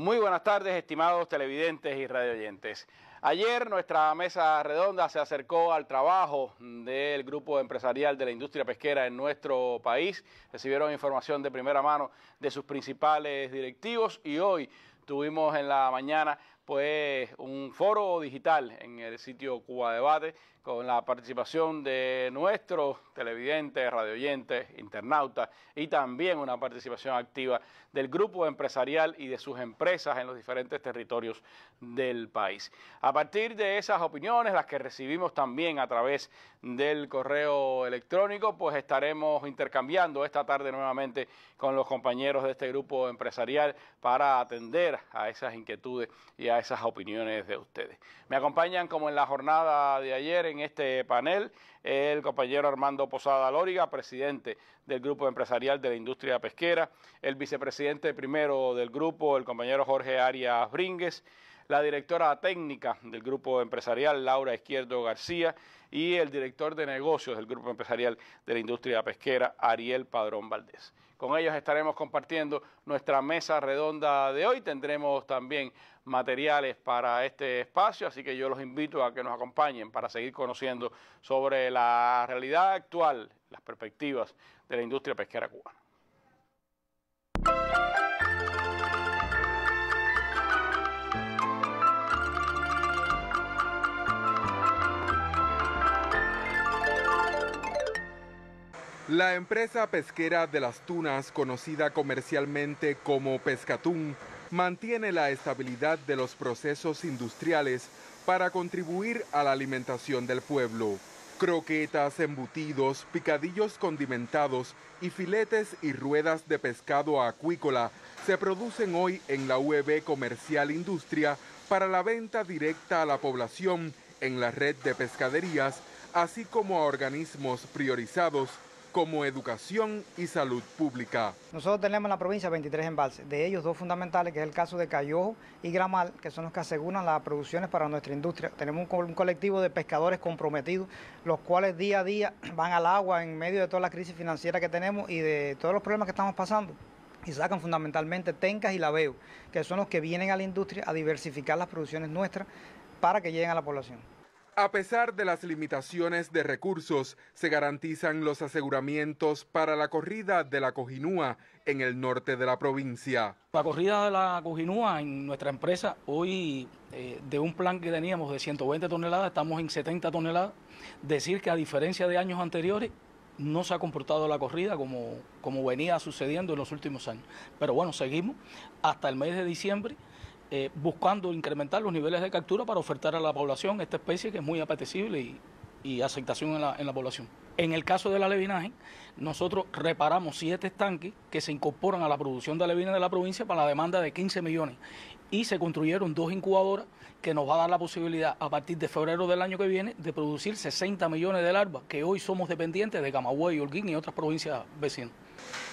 Muy buenas tardes, estimados televidentes y radioyentes. Ayer nuestra mesa redonda se acercó al trabajo del grupo empresarial de la industria pesquera en nuestro país. Recibieron información de primera mano de sus principales directivos y hoy tuvimos en la mañana pues un foro digital en el sitio Cuba Debate con la participación de nuestros televidentes, radioyentes, internautas y también una participación activa del grupo empresarial y de sus empresas en los diferentes territorios del país. A partir de esas opiniones, las que recibimos también a través del correo electrónico, pues estaremos intercambiando esta tarde nuevamente con los compañeros de este grupo empresarial para atender a esas inquietudes y a esas opiniones de ustedes. Me acompañan como en la jornada de ayer en este panel el compañero Armando Posada Lóriga, presidente del Grupo Empresarial de la Industria Pesquera, el vicepresidente primero del grupo, el compañero Jorge Arias Brínguez, la directora técnica del Grupo Empresarial, Laura Izquierdo García, y el director de negocios del Grupo Empresarial de la Industria Pesquera, Ariel Padrón Valdés. Con ellos estaremos compartiendo nuestra mesa redonda de hoy. Tendremos también materiales para este espacio, así que yo los invito a que nos acompañen para seguir conociendo sobre la realidad actual, las perspectivas de la industria pesquera cubana. La empresa pesquera de las tunas, conocida comercialmente como Pescatún, mantiene la estabilidad de los procesos industriales para contribuir a la alimentación del pueblo. Croquetas, embutidos, picadillos condimentados y filetes y ruedas de pescado acuícola se producen hoy en la UEB Comercial Industria para la venta directa a la población en la red de pescaderías, así como a organismos priorizados como educación y salud pública. Nosotros tenemos en la provincia 23 embalses, de ellos dos fundamentales, que es el caso de Cayojo y Gramal, que son los que aseguran las producciones para nuestra industria. Tenemos un, colectivo de pescadores comprometidos, los cuales día a día van al agua en medio de toda la crisis financiera que tenemos y de todos los problemas que estamos pasando y sacan fundamentalmente tencas y laveo, que son los que vienen a la industria a diversificar las producciones nuestras para que lleguen a la población. A pesar de las limitaciones de recursos, se garantizan los aseguramientos para la corrida de la Cojinúa en el norte de la provincia. La corrida de la Cojinúa en nuestra empresa, hoy eh, de un plan que teníamos de 120 toneladas, estamos en 70 toneladas. Decir que a diferencia de años anteriores, no se ha comportado la corrida como, como venía sucediendo en los últimos años. Pero bueno, seguimos hasta el mes de diciembre eh, buscando incrementar los niveles de captura para ofertar a la población esta especie que es muy apetecible y, aceptación en la, en la, población. En el caso del alevinaje, nosotros reparamos siete estanques que se incorporan a la producción de alevina de la provincia para la demanda de 15 millones y se construyeron dos incubadoras que nos va a dar la posibilidad a partir de febrero del año que viene de producir 60 millones de larvas que hoy somos dependientes de Camagüey, Holguín y otras provincias vecinas.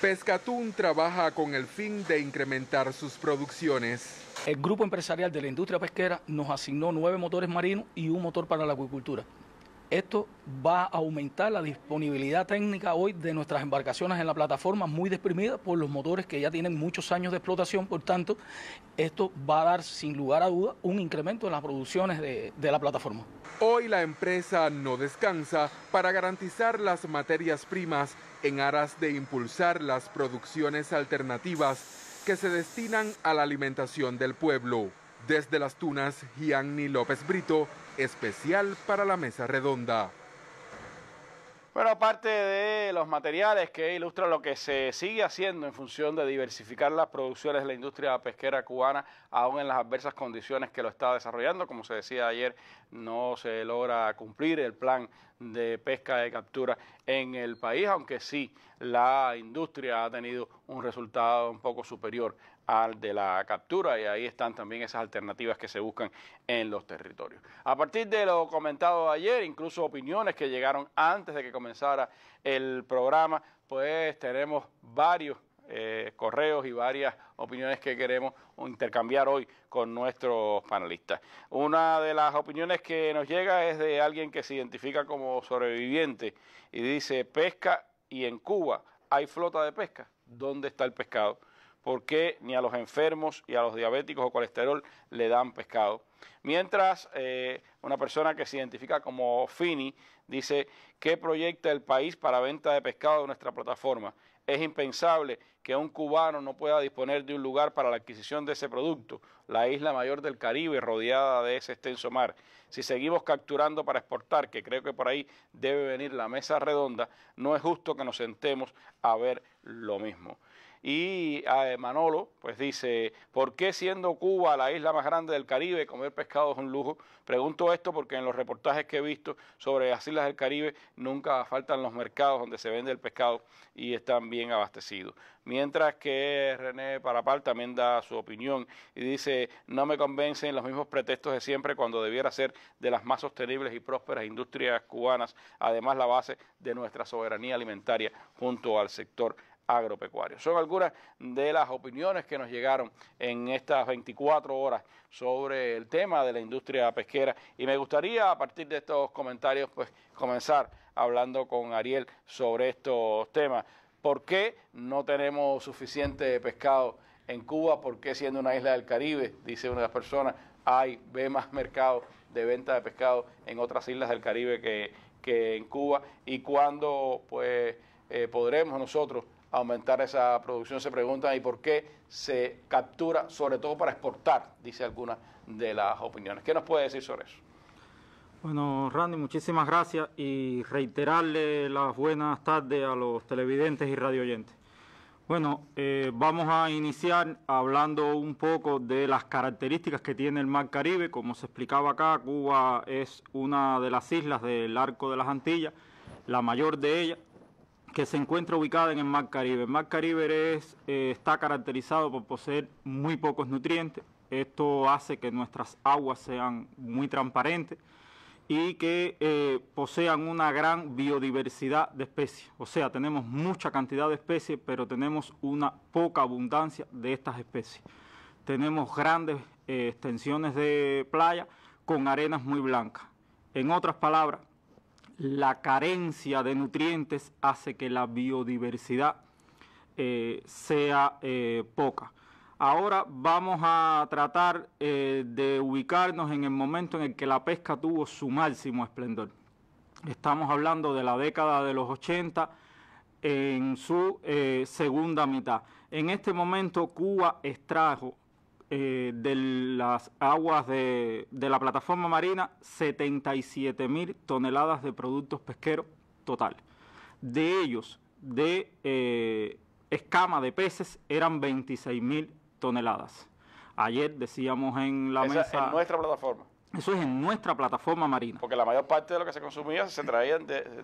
Pescatún trabaja con el fin de incrementar sus producciones. El grupo empresarial de la industria pesquera nos asignó nueve motores marinos y un motor para la acuicultura. Esto va a aumentar la disponibilidad técnica hoy de nuestras embarcaciones en la plataforma, muy desprimidas por los motores que ya tienen muchos años de explotación. Por tanto, esto va a dar, sin lugar a duda, un incremento en las producciones de, de la plataforma. Hoy la empresa no descansa para garantizar las materias primas en aras de impulsar las producciones alternativas que se destinan a la alimentación del pueblo. Desde las Tunas, Gianni López Brito, especial para la mesa redonda. Bueno, aparte de los materiales que ilustran lo que se sigue haciendo en función de diversificar las producciones de la industria pesquera cubana, aún en las adversas condiciones que lo está desarrollando, como se decía ayer, no se logra cumplir el plan de pesca de captura en el país, aunque sí la industria ha tenido un resultado un poco superior al de la captura y ahí están también esas alternativas que se buscan en los territorios. A partir de lo comentado ayer, incluso opiniones que llegaron antes de que comenzara el programa, pues tenemos varios eh, correos y varias opiniones que queremos intercambiar hoy con nuestros panelistas. Una de las opiniones que nos llega es de alguien que se identifica como sobreviviente y dice pesca y en Cuba hay flota de pesca. ¿Dónde está el pescado? por qué ni a los enfermos y a los diabéticos o colesterol le dan pescado. Mientras eh, una persona que se identifica como Fini dice, ¿qué proyecta el país para venta de pescado de nuestra plataforma? Es impensable que un cubano no pueda disponer de un lugar para la adquisición de ese producto, la isla mayor del Caribe rodeada de ese extenso mar. Si seguimos capturando para exportar, que creo que por ahí debe venir la mesa redonda, no es justo que nos sentemos a ver lo mismo. Y eh, Manolo, pues dice, ¿por qué siendo Cuba la isla más grande del Caribe, comer pescado es un lujo? Pregunto esto porque en los reportajes que he visto sobre las islas del Caribe nunca faltan los mercados donde se vende el pescado y están bien abastecidos. Mientras que René Parapal también da su opinión y dice, no me convencen los mismos pretextos de siempre cuando debiera ser de las más sostenibles y prósperas industrias cubanas, además la base de nuestra soberanía alimentaria junto al sector agropecuario. Son algunas de las opiniones que nos llegaron en estas 24 horas sobre el tema de la industria pesquera y me gustaría a partir de estos comentarios pues comenzar hablando con Ariel sobre estos temas. ¿Por qué no tenemos suficiente pescado en Cuba? ¿Por qué siendo una isla del Caribe, dice una de las personas, hay, ve más mercado de venta de pescado en otras islas del Caribe que, que en Cuba? ¿Y cuándo pues eh, podremos nosotros aumentar esa producción. Se preguntan, ¿y por qué se captura, sobre todo para exportar? Dice alguna de las opiniones. ¿Qué nos puede decir sobre eso? Bueno, Randy, muchísimas gracias y reiterarle las buenas tardes a los televidentes y radioyentes. Bueno, eh, vamos a iniciar hablando un poco de las características que tiene el Mar Caribe. Como se explicaba acá, Cuba es una de las islas del arco de las Antillas, la mayor de ellas, que se encuentra ubicada en el Mar Caribe. El Mar Caribe eh, está caracterizado por poseer muy pocos nutrientes. Esto hace que nuestras aguas sean muy transparentes y que eh, posean una gran biodiversidad de especies. O sea, tenemos mucha cantidad de especies, pero tenemos una poca abundancia de estas especies. Tenemos grandes eh, extensiones de playa con arenas muy blancas. En otras palabras, la carencia de nutrientes hace que la biodiversidad eh, sea eh, poca. Ahora vamos a tratar eh, de ubicarnos en el momento en el que la pesca tuvo su máximo esplendor. Estamos hablando de la década de los 80 en su segunda mitad. En este momento Cuba extrajo eh, de las aguas de, la plataforma marina 77 mil toneladas de productos pesqueros total. De ellos, de eh, escama de peces, eran 26 mil toneladas. Ayer decíamos en la mesa... En nuestra plataforma. Eso es en nuestra plataforma marina. Porque la mayor parte de lo que se consumía se traía,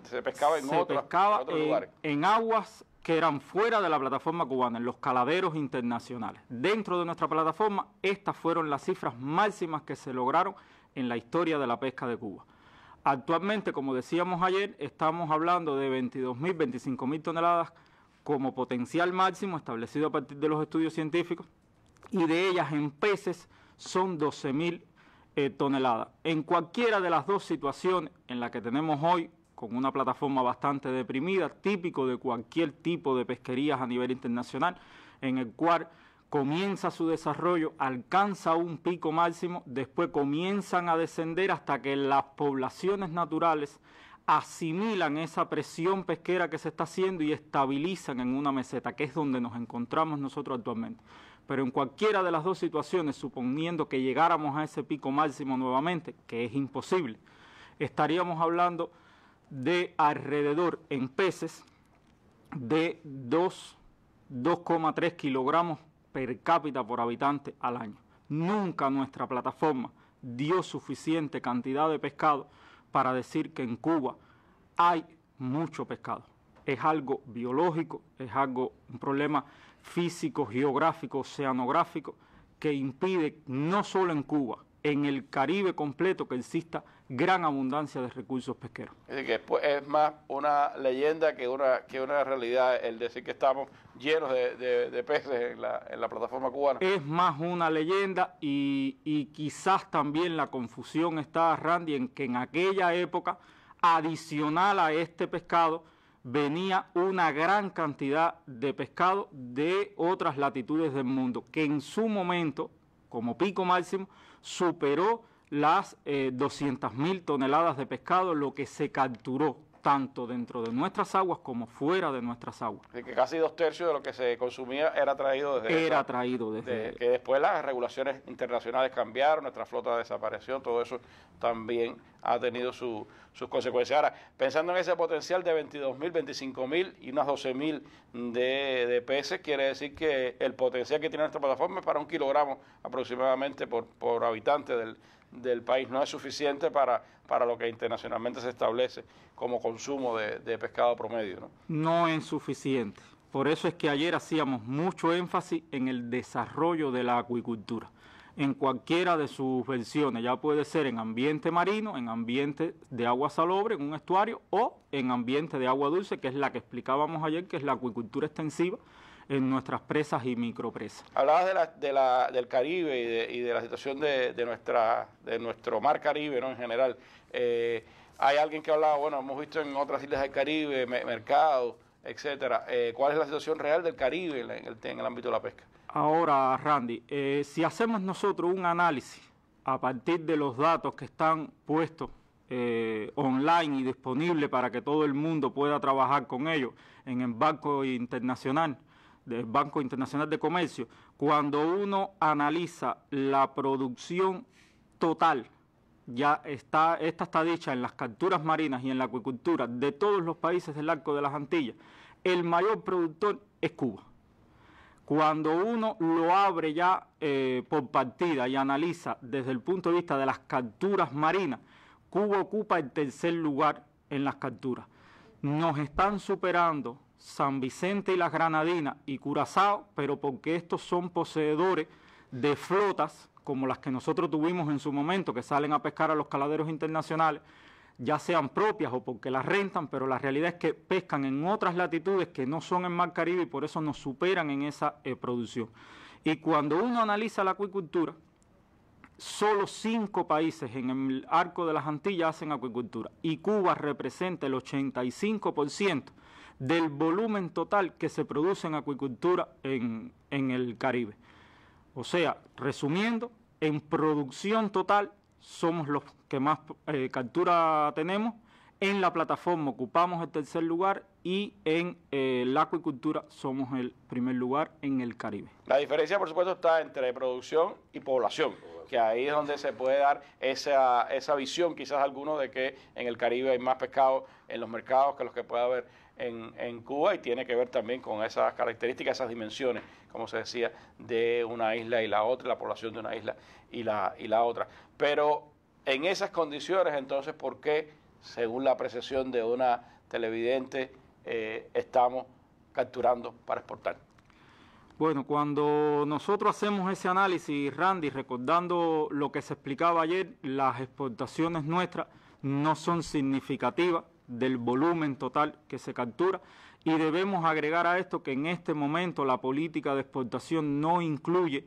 se pescaba en, otros, lugares. En aguas que eran fuera de la plataforma cubana, en los caladeros internacionales. Dentro de nuestra plataforma, estas fueron las cifras máximas que se lograron en la historia de la pesca de Cuba. Actualmente, como decíamos ayer, estamos hablando de 22.000, 25.000 toneladas como potencial máximo establecido a partir de los estudios científicos y de ellas en peces son 12.000 eh. En cualquiera de las dos situaciones en las que tenemos hoy con una plataforma bastante deprimida, típico de cualquier tipo de pesquerías a nivel internacional, en el cual comienza su desarrollo, alcanza un pico máximo, después comienzan a descender hasta que las poblaciones naturales asimilan esa presión pesquera que se está haciendo y estabilizan en una meseta, que es donde nos encontramos nosotros actualmente. Pero en cualquiera de las dos situaciones, suponiendo que llegáramos a ese pico máximo nuevamente, que es imposible, estaríamos hablando de alrededor en peces de 2,3 kilogramos per cápita por habitante al año. Nunca nuestra plataforma dio suficiente cantidad de pescado para decir que en Cuba hay mucho pescado. Es algo biológico, es algo, un problema físico, geográfico, oceanográfico, que impide no solo en Cuba, en el Caribe completo que exista gran abundancia de recursos pesqueros. Es decir, que es más una leyenda que una, que una realidad el decir que estamos llenos de, peces en la, en la, plataforma cubana. Es más una leyenda y, y quizás también la confusión está, Randy, en que en aquella época, adicional a este pescado, venía una gran cantidad de pescado de otras latitudes del mundo, que en su momento, como pico máximo, superó las eh, 200.000 toneladas de pescado, lo que se capturó tanto dentro de nuestras aguas como fuera de nuestras aguas. Así que casi dos tercios de lo que se consumía era traído desde... Era traído desde... De, que después las regulaciones internacionales cambiaron, nuestra flota desapareció, todo eso también ha tenido su, sus consecuencias. Ahora, pensando en ese potencial de 22 mil, 25 mil y unas 12 mil de, de, peces, quiere decir que el potencial que tiene nuestra plataforma es para un kilogramo aproximadamente por, por habitante del, del país no es suficiente para, para lo que internacionalmente se establece como consumo de, de pescado promedio. ¿no? no es suficiente. Por eso es que ayer hacíamos mucho énfasis en el desarrollo de la acuicultura, en cualquiera de sus versiones, ya puede ser en ambiente marino, en ambiente de agua salobre, en un estuario, o en ambiente de agua dulce, que es la que explicábamos ayer, que es la acuicultura extensiva, en nuestras presas y micropresas. Hablabas de la, de la, del Caribe y de, y de la situación de, de, nuestra, de nuestro mar Caribe ¿no? en general. Eh, hay alguien que ha hablado, bueno, hemos visto en otras islas del Caribe, me, mercados, etcétera. Eh, ¿Cuál es la situación real del Caribe en el, en el ámbito de la pesca? Ahora, Randy, eh, si hacemos nosotros un análisis a partir de los datos que están puestos eh, online y disponibles para que todo el mundo pueda trabajar con ellos en el Banco Internacional, del Banco Internacional de Comercio, cuando uno analiza la producción total, ya está, esta está dicha en las capturas marinas y en la acuicultura de todos los países del arco de las Antillas, el mayor productor es Cuba. Cuando uno lo abre ya eh, por partida y analiza desde el punto de vista de las capturas marinas, Cuba ocupa el tercer lugar en las capturas. Nos están superando San Vicente y las Granadinas y Curazao, pero porque estos son poseedores de flotas como las que nosotros tuvimos en su momento, que salen a pescar a los caladeros internacionales, ya sean propias o porque las rentan, pero la realidad es que pescan en otras latitudes que no son en Mar Caribe y por eso nos superan en esa eh, producción. Y cuando uno analiza la acuicultura, solo cinco países en el arco de las Antillas hacen acuicultura y Cuba representa el 85% del volumen total que se produce en acuicultura en, en el Caribe. O sea, resumiendo, en producción total somos los que más eh, captura tenemos. En la plataforma ocupamos el tercer lugar y en eh, la acuicultura somos el primer lugar en el Caribe. La diferencia, por supuesto, está entre producción y población, que ahí es donde se puede dar esa, esa visión, quizás alguno, de que en el Caribe hay más pescado en los mercados que los que puede haber en, Cuba y tiene que ver también con esas características, esas dimensiones, como se decía, de una isla y la otra, la población de una isla y la, y la otra. Pero en esas condiciones, entonces, ¿por qué, según la apreciación de una televidente, eh, estamos capturando para exportar? Bueno, cuando nosotros hacemos ese análisis, Randy, recordando lo que se explicaba ayer, las exportaciones nuestras no son significativas del volumen total que se captura. Y debemos agregar a esto que en este momento la política de exportación no incluye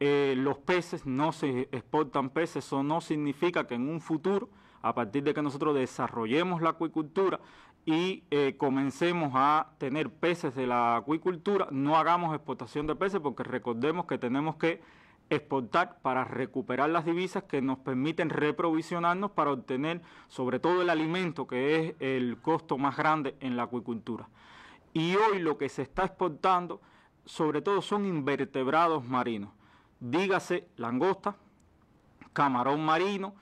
eh, los peces, no se exportan peces, eso no significa que en un futuro, a partir de que nosotros desarrollemos la acuicultura y eh, comencemos a tener peces de la acuicultura, no hagamos exportación de peces porque recordemos que tenemos que exportar para recuperar las divisas que nos permiten reprovisionarnos para obtener sobre todo el alimento que es el costo más grande en la acuicultura. Y hoy lo que se está exportando sobre todo son invertebrados marinos, dígase langosta, camarón marino,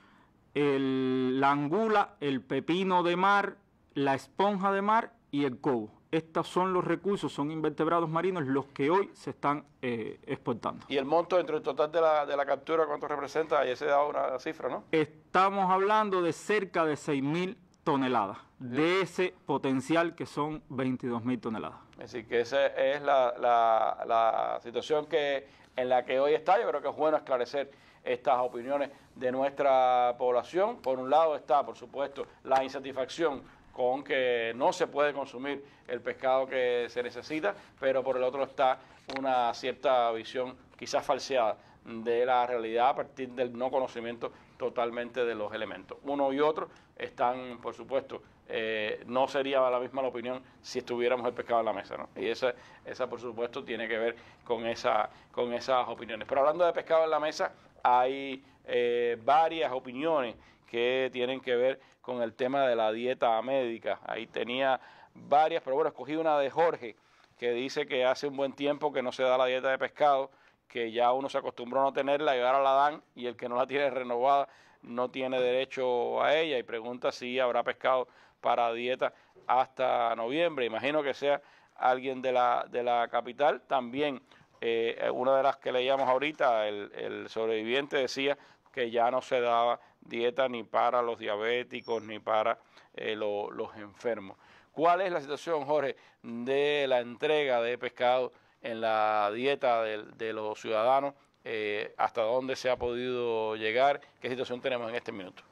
el, la angula, el pepino de mar, la esponja de mar y el cobo estos son los recursos, son invertebrados marinos los que hoy se están eh, exportando. ¿Y el monto dentro del total de la, de la captura cuánto representa? Ahí se da una cifra, ¿no? Estamos hablando de cerca de 6.000 toneladas, de ese potencial que son 22.000 toneladas. Así que esa es la, la, la situación que en la que hoy está. Yo creo que es bueno esclarecer estas opiniones de nuestra población. Por un lado está, por supuesto, la insatisfacción con que no se puede consumir el pescado que se necesita, pero por el otro está una cierta visión quizás falseada de la realidad a partir del no conocimiento totalmente de los elementos. Uno y otro están, por supuesto, eh, no sería la misma la opinión si estuviéramos el pescado en la mesa. ¿no? Y esa, esa, por supuesto, tiene que ver con, esa, con esas opiniones. Pero hablando de pescado en la mesa, hay eh, varias opiniones que tienen que ver con el tema de la dieta médica. Ahí tenía varias, pero bueno, escogí una de Jorge, que dice que hace un buen tiempo que no se da la dieta de pescado, que ya uno se acostumbró a no tenerla y ahora la dan y el que no la tiene renovada no tiene derecho a ella y pregunta si habrá pescado para dieta hasta noviembre. Imagino que sea alguien de la, de la capital. También eh, una de las que leíamos ahorita, el, sobreviviente decía que ya no se daba dieta ni para los diabéticos ni para eh, los enfermos. ¿Cuál es la situación, Jorge, de la entrega de pescado en la dieta de, los ciudadanos? Eh, ¿Hasta dónde se ha podido llegar? ¿Qué situación tenemos en este minuto?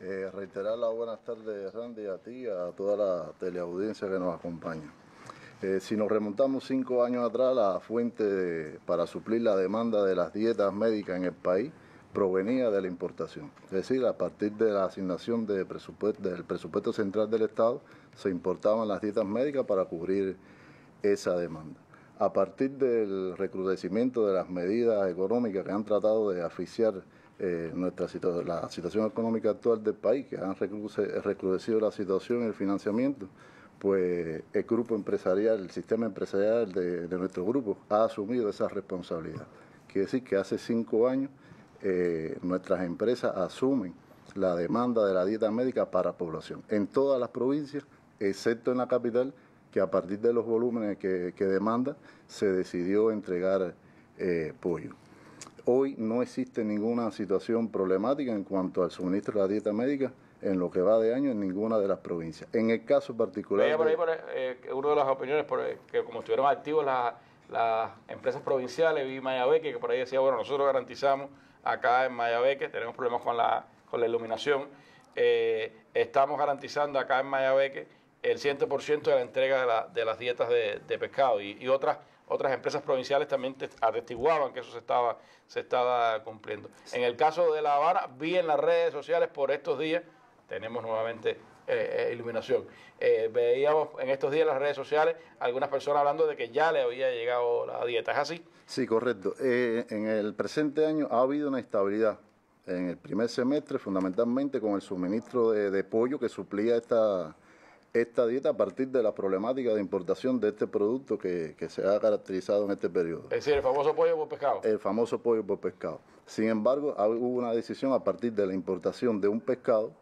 Eh, reiterar las buenas tardes, Randy, a ti, a toda la teleaudiencia que nos acompaña. Si nos remontamos cinco años atrás, la fuente para suplir la demanda de las dietas médicas en el país provenía de la importación. Es decir, a partir de la asignación de del presupuesto central del Estado, se importaban las dietas médicas para cubrir esa demanda. A partir del recrudecimiento de las medidas económicas que han tratado de asfixiar eh, nuestra la situación económica actual del país, que han recrudecido la situación y el financiamiento, pues el grupo empresarial, el sistema empresarial de, nuestro grupo ha asumido esa responsabilidad. Quiere decir que hace cinco años eh, nuestras empresas asumen la demanda de la dieta médica para población en todas las provincias, excepto en la capital, que a partir de los volúmenes que, demanda se decidió entregar eh, pollo. Hoy no existe ninguna situación problemática en cuanto al suministro de la dieta médica en lo que va de año en ninguna de las provincias. En el caso particular... Veía por ahí, por, eh, una de las opiniones, por, que como estuvieron activos las empresas provinciales, vi Mayabeque, que por ahí decía, bueno, nosotros garantizamos acá en Mayabeque, tenemos problemas con la, con la iluminación, eh, estamos garantizando acá en Mayabeque el 100% de la entrega de, la, de, las dietas de, de pescado y, y otras otras empresas provinciales también atestiguaban que eso se estaba, se estaba cumpliendo. En el caso de La Habana, vi en las redes sociales por estos días, tenemos nuevamente eh, eh, iluminación. Eh, veíamos en estos días en las redes sociales algunas personas hablando de que ya le había llegado la dieta. ¿Es así? Sí, correcto. en el presente año ha habido una estabilidad. En el primer semestre, fundamentalmente con el suministro de pollo que suplía esta, esta dieta a partir de la problemática de importación de este producto que, se ha caracterizado en este periodo. Es decir, el famoso pollo por pescado. El famoso pollo por pescado. Sin embargo, hubo una decisión a partir de la importación de un pescado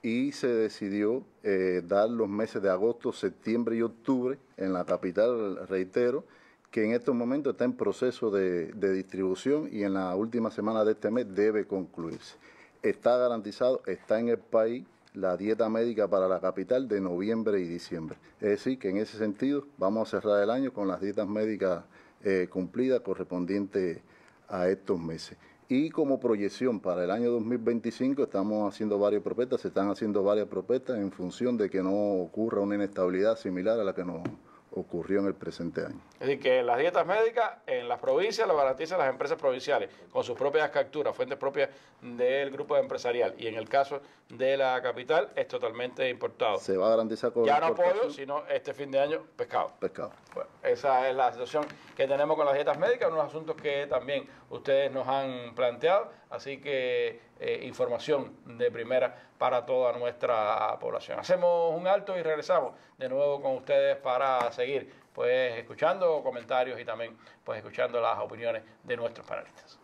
y se decidió eh, dar los meses de agosto, septiembre y octubre en la capital, reitero, que en estos momentos está en proceso de distribución y en la última semana de este mes debe concluirse. Está garantizado, está en el país la dieta médica para la capital de noviembre y diciembre. Es decir, que en ese sentido vamos a cerrar el año con las dietas médicas eh, cumplidas correspondientes a estos meses. Y como proyección para el año 2025 estamos haciendo varias propuestas, se están haciendo varias propuestas en función de que no ocurra una inestabilidad similar a la que nos ocurrió en el presente año. Es decir, que las dietas médicas en las provincias las garantizan las empresas provinciales con sus propias capturas, fuentes propias del grupo empresarial. Y en el caso de la capital es totalmente importado. Se va a garantizar con Ya no pollo, sino este fin de año pescado. Pescado. Bueno, esa es la situación que tenemos con las dietas médicas, unos asuntos que también ustedes nos han planteado. Así que eh, información de primera para toda nuestra población. Hacemos un alto y regresamos de nuevo con ustedes para seguir pues escuchando comentarios y también pues escuchando las opiniones de nuestros panelistas.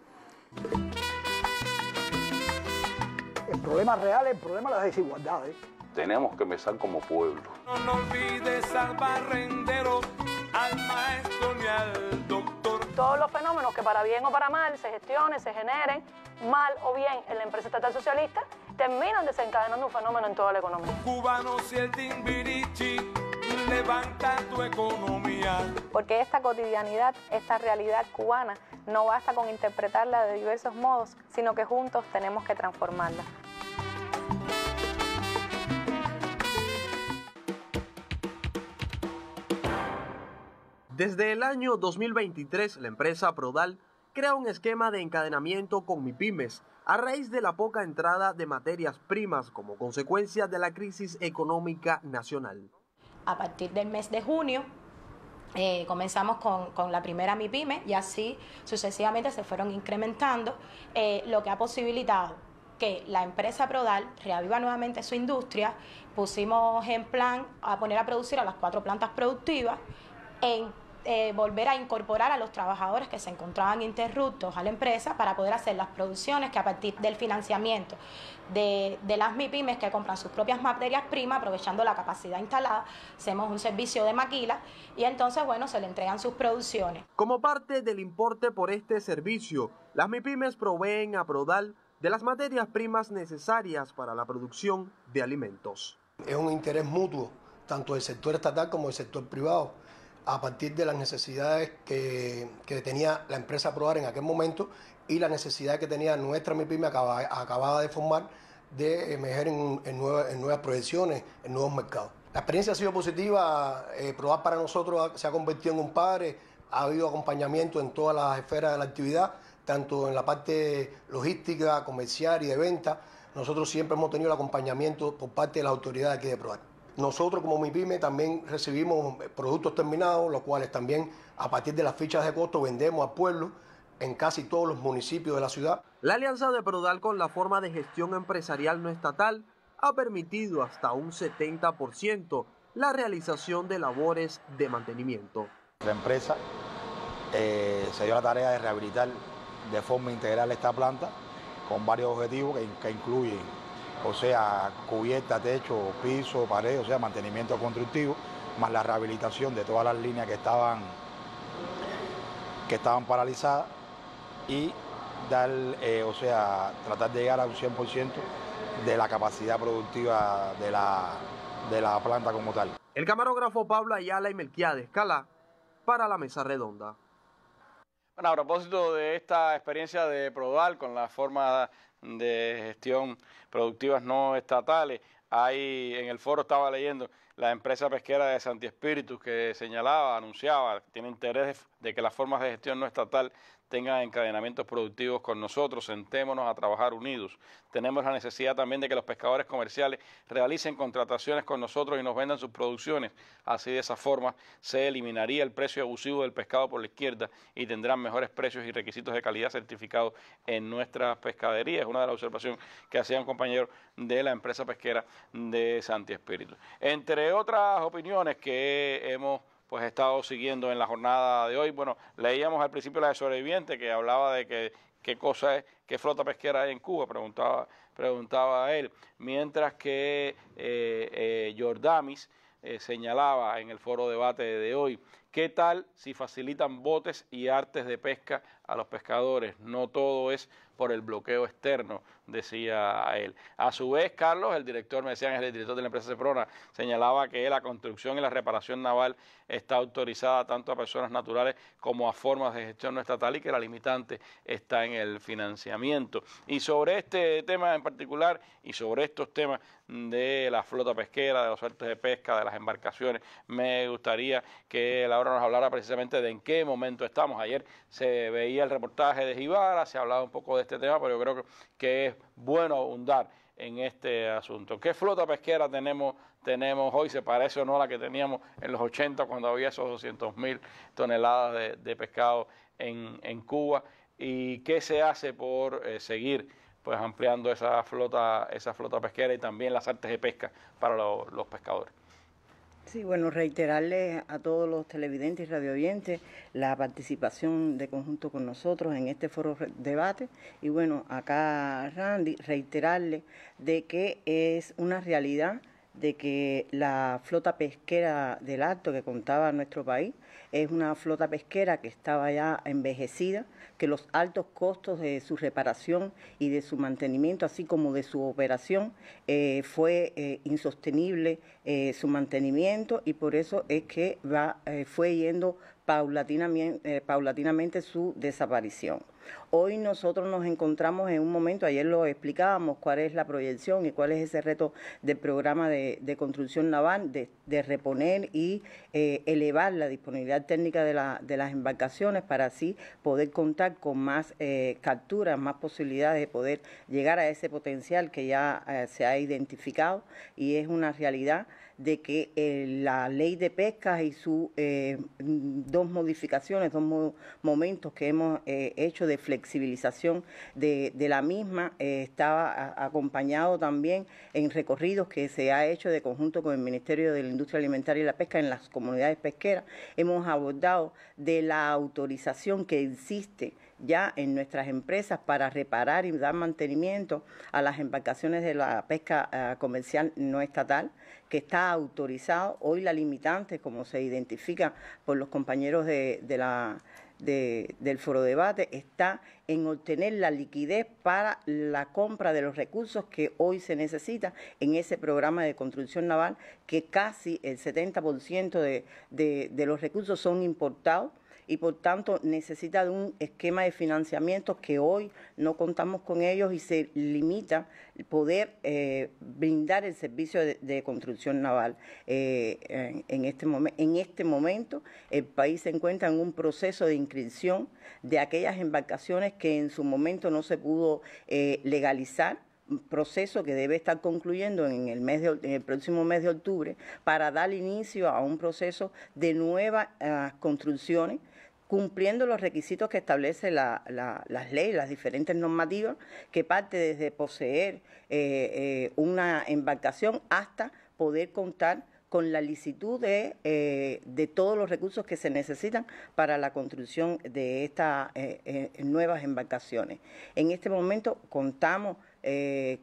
El problema real es el problema de las desigualdades. Tenemos que empezar como pueblo. No, olvides al barrendero, al maestro ni al. Todos los fenómenos que para bien o para mal se gestionen, se generen, mal o bien en la empresa estatal socialista, terminan desencadenando un fenómeno en toda la economía. Cubanos y el timbirichi levanta tu economía. Porque esta cotidianidad, esta realidad cubana, no basta con interpretarla de diversos modos, sino que juntos tenemos que transformarla. Desde el año 2023, la empresa Prodal crea un esquema de encadenamiento con MIPIMES a raíz de la poca entrada de materias primas como consecuencia de la crisis económica nacional. A partir del mes de junio eh, comenzamos con, la primera MIPYME y así sucesivamente se fueron incrementando, eh, lo que ha posibilitado que la empresa Prodal reaviva nuevamente su industria. Pusimos en plan a poner a producir a las cuatro plantas productivas en eh, volver a incorporar a los trabajadores que se encontraban interruptos a la empresa para poder hacer las producciones que a partir del financiamiento de, de las MIPIMES que compran sus propias materias primas, aprovechando la capacidad instalada, hacemos un servicio de maquila y entonces, bueno, se le entregan sus producciones. Como parte del importe por este servicio, las MIPIMES proveen a Prodal de las materias primas necesarias para la producción de alimentos. Es un interés mutuo, tanto del sector estatal como del sector privado a partir de las necesidades que, que tenía la empresa Proar en aquel momento y la necesidad que tenía nuestra MIPYME acabada, acabada de formar de emerger en, nuevas, en, proyecciones, en nuevos mercados. La experiencia ha sido positiva, eh, para nosotros se ha convertido en un padre, ha habido acompañamiento en todas las esferas de la actividad, tanto en la parte logística, comercial y de venta. Nosotros siempre hemos tenido el acompañamiento por parte de las autoridades aquí de Proar. Nosotros como MIPYME también recibimos productos terminados, los cuales también a partir de las fichas de costo vendemos al pueblo en casi todos los municipios de la ciudad. La alianza de Prodal con la forma de gestión empresarial no estatal ha permitido hasta un 70% la realización de labores de mantenimiento. La empresa eh, se dio la tarea de rehabilitar de forma integral esta planta con varios objetivos que, que incluyen o sea, cubierta, techo, piso, pared, o sea, mantenimiento constructivo, más la rehabilitación de todas las líneas que estaban, que estaban paralizadas y dar, eh, o sea, tratar de llegar a un 100% de la capacidad productiva de la, de la planta como tal. El camarógrafo Pablo Ayala y Melquiades Escala para la mesa redonda. Bueno, a propósito de esta experiencia de Prodal con la forma de gestión productivas no estatales, hay en el foro estaba leyendo la empresa pesquera de Santi Espíritus que señalaba, anunciaba, tiene interés de que las formas de gestión no estatal tengan encadenamientos productivos con nosotros, sentémonos a trabajar unidos. Tenemos la necesidad también de que los pescadores comerciales realicen contrataciones con nosotros y nos vendan sus producciones. Así de esa forma se eliminaría el precio abusivo del pescado por la izquierda y tendrán mejores precios y requisitos de calidad certificados en nuestras pescaderías. Es una de las observaciones que hacían compañeros de la empresa pesquera de Santi Espíritu. Entre otras opiniones que hemos pues he estado siguiendo en la jornada de hoy. Bueno, leíamos al principio la de sobreviviente que hablaba de que qué cosa es, qué flota pesquera hay en Cuba, preguntaba, preguntaba a él, mientras que eh, eh, Jordamis eh, señalaba en el foro debate de hoy, ¿qué tal si facilitan botes y artes de pesca a los pescadores? No todo es por el bloqueo externo, decía él. A su vez, Carlos, el director, me decían, el director de la empresa Seprona, señalaba que la construcción y la reparación naval está autorizada tanto a personas naturales como a formas de gestión no estatal y que la limitante está en el financiamiento. Y sobre este tema en particular y sobre estos temas de la flota pesquera, de los suertes de pesca, de las embarcaciones, me gustaría que Laura nos hablara precisamente de en qué momento estamos. Ayer se veía el reportaje de Jibara, se ha hablado un poco de este tema, pero yo creo que es bueno abundar en este asunto. ¿Qué flota pesquera tenemos, tenemos hoy? ¿Se parece o no a la que teníamos en los 80 cuando había esos 200 mil toneladas de, pescado en, Cuba? ¿Y qué se hace por eh, seguir pues ampliando esa flota, esa flota pesquera y también las artes de pesca para lo, los pescadores? Sí, bueno, reiterarles a todos los televidentes y radioyentes la participación de conjunto con nosotros en este foro debate. Y bueno, acá Randy, reiterarle de que es una realidad de que la flota pesquera del Alto que contaba nuestro país es una flota pesquera que estaba ya envejecida, que los altos costos de su reparación y de su mantenimiento, así como de su operación, eh, fue eh, insostenible eh, su mantenimiento y por eso es que va, fue yendo paulatinamente, paulatinamente su desaparición. Hoy nosotros nos encontramos en un momento, ayer lo explicábamos, cuál es la proyección y cuál es ese reto del programa de, construcción naval, de, reponer y eh, elevar la disponibilidad técnica de, las embarcaciones para así poder contar con más eh, capturas, más posibilidades de poder llegar a ese potencial que ya eh, se ha identificado y es una realidad de que eh, la ley de pesca y sus eh, dos modificaciones, dos momentos que hemos eh, hecho de flexibilización de, la misma, estaba acompañado también en recorridos que se ha hecho de conjunto con el Ministerio de la Industria Alimentaria y la Pesca en las comunidades pesqueras. Hemos abordado de la autorización que existe ya en nuestras empresas para reparar y dar mantenimiento a las embarcaciones de la pesca comercial no estatal que está autorizado. Hoy la limitante, como se identifica por los compañeros de, del foro debate, está en obtener la liquidez para la compra de los recursos que hoy se necesita en ese programa de construcción naval, que casi el 70% de, de, de los recursos son importados y por tanto necesita de un esquema de financiamiento que hoy no contamos con ellos y se limita poder eh, brindar el servicio de, construcción naval. Eh, en, este en este momento el país se encuentra en un proceso de inscripción de aquellas embarcaciones que en su momento no se pudo eh, legalizar proceso que debe estar concluyendo en el, mes en el próximo mes de octubre para dar inicio a un proceso de nuevas construcciones cumpliendo los requisitos que establece la, las leyes, las diferentes normativas, que parte desde poseer eh, eh, una embarcación hasta poder contar con la licitud de, eh, de, todos los recursos que se necesitan para la construcción de estas nuevas embarcaciones. En este momento contamos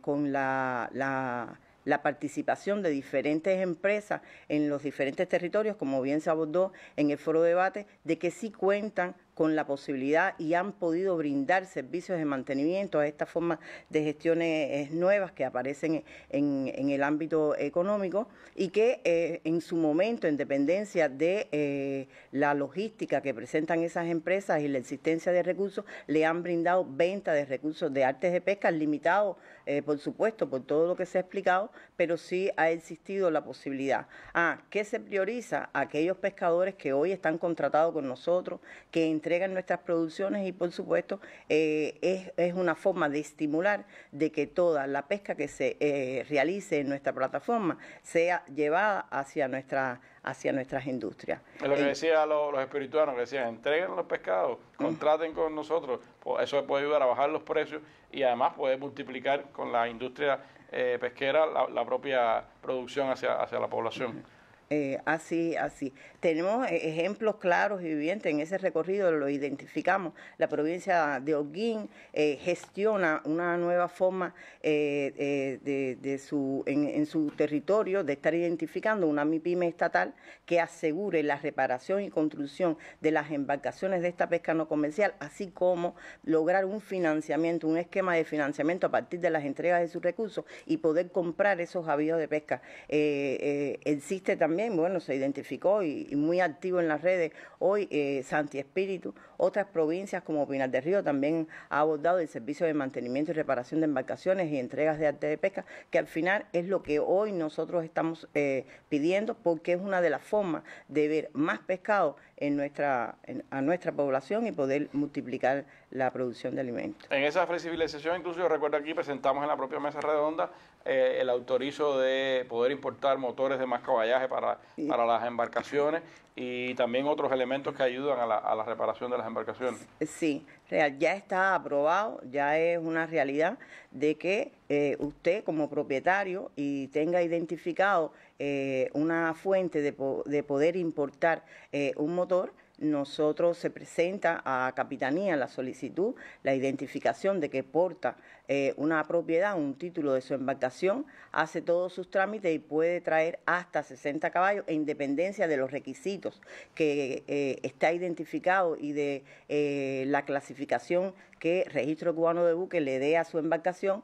con la la participación de diferentes empresas en los diferentes territorios, como bien se abordó en el foro de debate, de que sí cuentan con la posibilidad y han podido brindar servicios de mantenimiento a esta forma de gestiones nuevas que aparecen en, el ámbito económico y que eh, en su momento, en dependencia de eh, la logística que presentan esas empresas y la existencia de recursos, le han brindado venta de recursos de artes de pesca limitados, eh, por supuesto, por todo lo que se ha explicado, pero sí ha existido la posibilidad. Ah, ¿qué se prioriza? Aquellos pescadores que hoy están contratados con nosotros, que entregan nuestras producciones y por supuesto eh, es, una forma de estimular de que toda la pesca que se eh, realice en nuestra plataforma sea llevada hacia nuestra hacia nuestras industrias. Es lo que decían los, espirituanos, que decían, entreguen los pescados, contraten con nosotros, pues eso puede ayudar a bajar los precios y además puede multiplicar con la industria eh, pesquera la, propia producción hacia, hacia la población. Eh, así, así. Tenemos eh, ejemplos claros y vivientes en ese recorrido, lo identificamos. La provincia de Holguín eh, gestiona una nueva forma de, su, en, su territorio de estar identificando una MIPYME estatal que asegure la reparación y construcción de las embarcaciones de esta pesca no comercial, así como lograr un financiamiento, un esquema de financiamiento a partir de las entregas de sus recursos y poder comprar esos avíos de pesca. existe también también, bueno, se identificó y, muy activo en las redes hoy eh, Santi Espíritu. Otras provincias como Pinar del Río también ha abordado el servicio de mantenimiento y reparación de embarcaciones y entregas de arte de pesca, que al final es lo que hoy nosotros estamos eh, pidiendo porque es una de las formas de ver más pescado en nuestra, a nuestra población y poder multiplicar la producción de alimentos. En esa flexibilización, incluso yo recuerdo aquí presentamos en la propia mesa redonda eh, el autorizo de poder importar motores de más caballaje para, para las embarcaciones y también otros elementos que ayudan a la, a la reparación de las embarcaciones. Sí, real, ya está aprobado, ya es una realidad de que eh, usted como propietario y tenga identificado eh, una fuente de, de poder importar eh, un motor, nosotros se presenta a Capitanía la solicitud, la identificación de que porta eh, una propiedad, un título de su embarcación, hace todos sus trámites y puede traer hasta 60 caballos en dependencia de los requisitos que eh, está identificado y de eh, la clasificación que Registro Cubano de Buque le dé a su embarcación,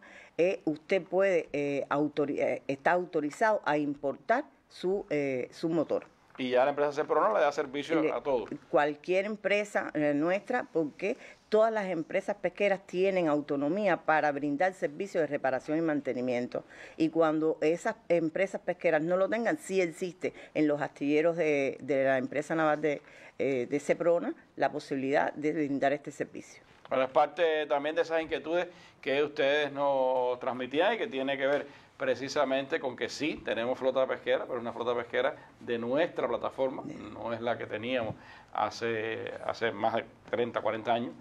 usted puede está autorizado a importar su, su motor. Y ya la empresa Seprona le da servicio a todos. Cualquier empresa eh, nuestra, porque todas las empresas pesqueras tienen autonomía para brindar servicios de reparación y mantenimiento. Y cuando esas empresas pesqueras no lo tengan, sí existe en los astilleros de, la empresa naval de, eh, de Seprona la posibilidad de brindar este servicio. Bueno, es parte también de esas inquietudes que ustedes nos transmitían y que tiene que ver precisamente con que sí, tenemos flota pesquera, pero una flota pesquera de nuestra plataforma, no es la que teníamos hace, hace más de 30, 40 años.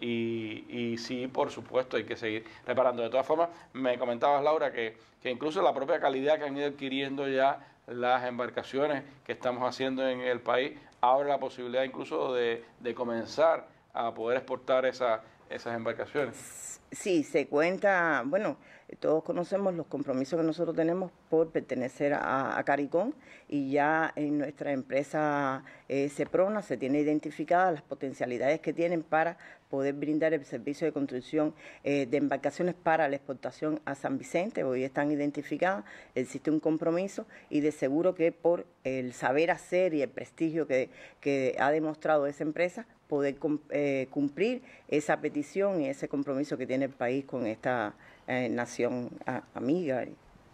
Y, y sí, por supuesto, hay que seguir reparando. De todas formas, me comentabas, Laura, que, que incluso la propia calidad que han ido adquiriendo ya las embarcaciones que estamos haciendo en el país abre la posibilidad incluso de, de comenzar a poder exportar esa, esas embarcaciones. Sí, se cuenta, bueno, todos conocemos los compromisos que nosotros tenemos por pertenecer a, Caricón y ya en nuestra empresa eh, Ceprona se tiene identificadas las potencialidades que tienen para poder brindar el servicio de construcción eh, de embarcaciones para la exportación a San Vicente. Hoy están identificadas, existe un compromiso y de seguro que por el saber hacer y el prestigio que ha demostrado esa empresa, poder eh, cumplir esa petición y ese compromiso que tiene el país con esta eh, nación amiga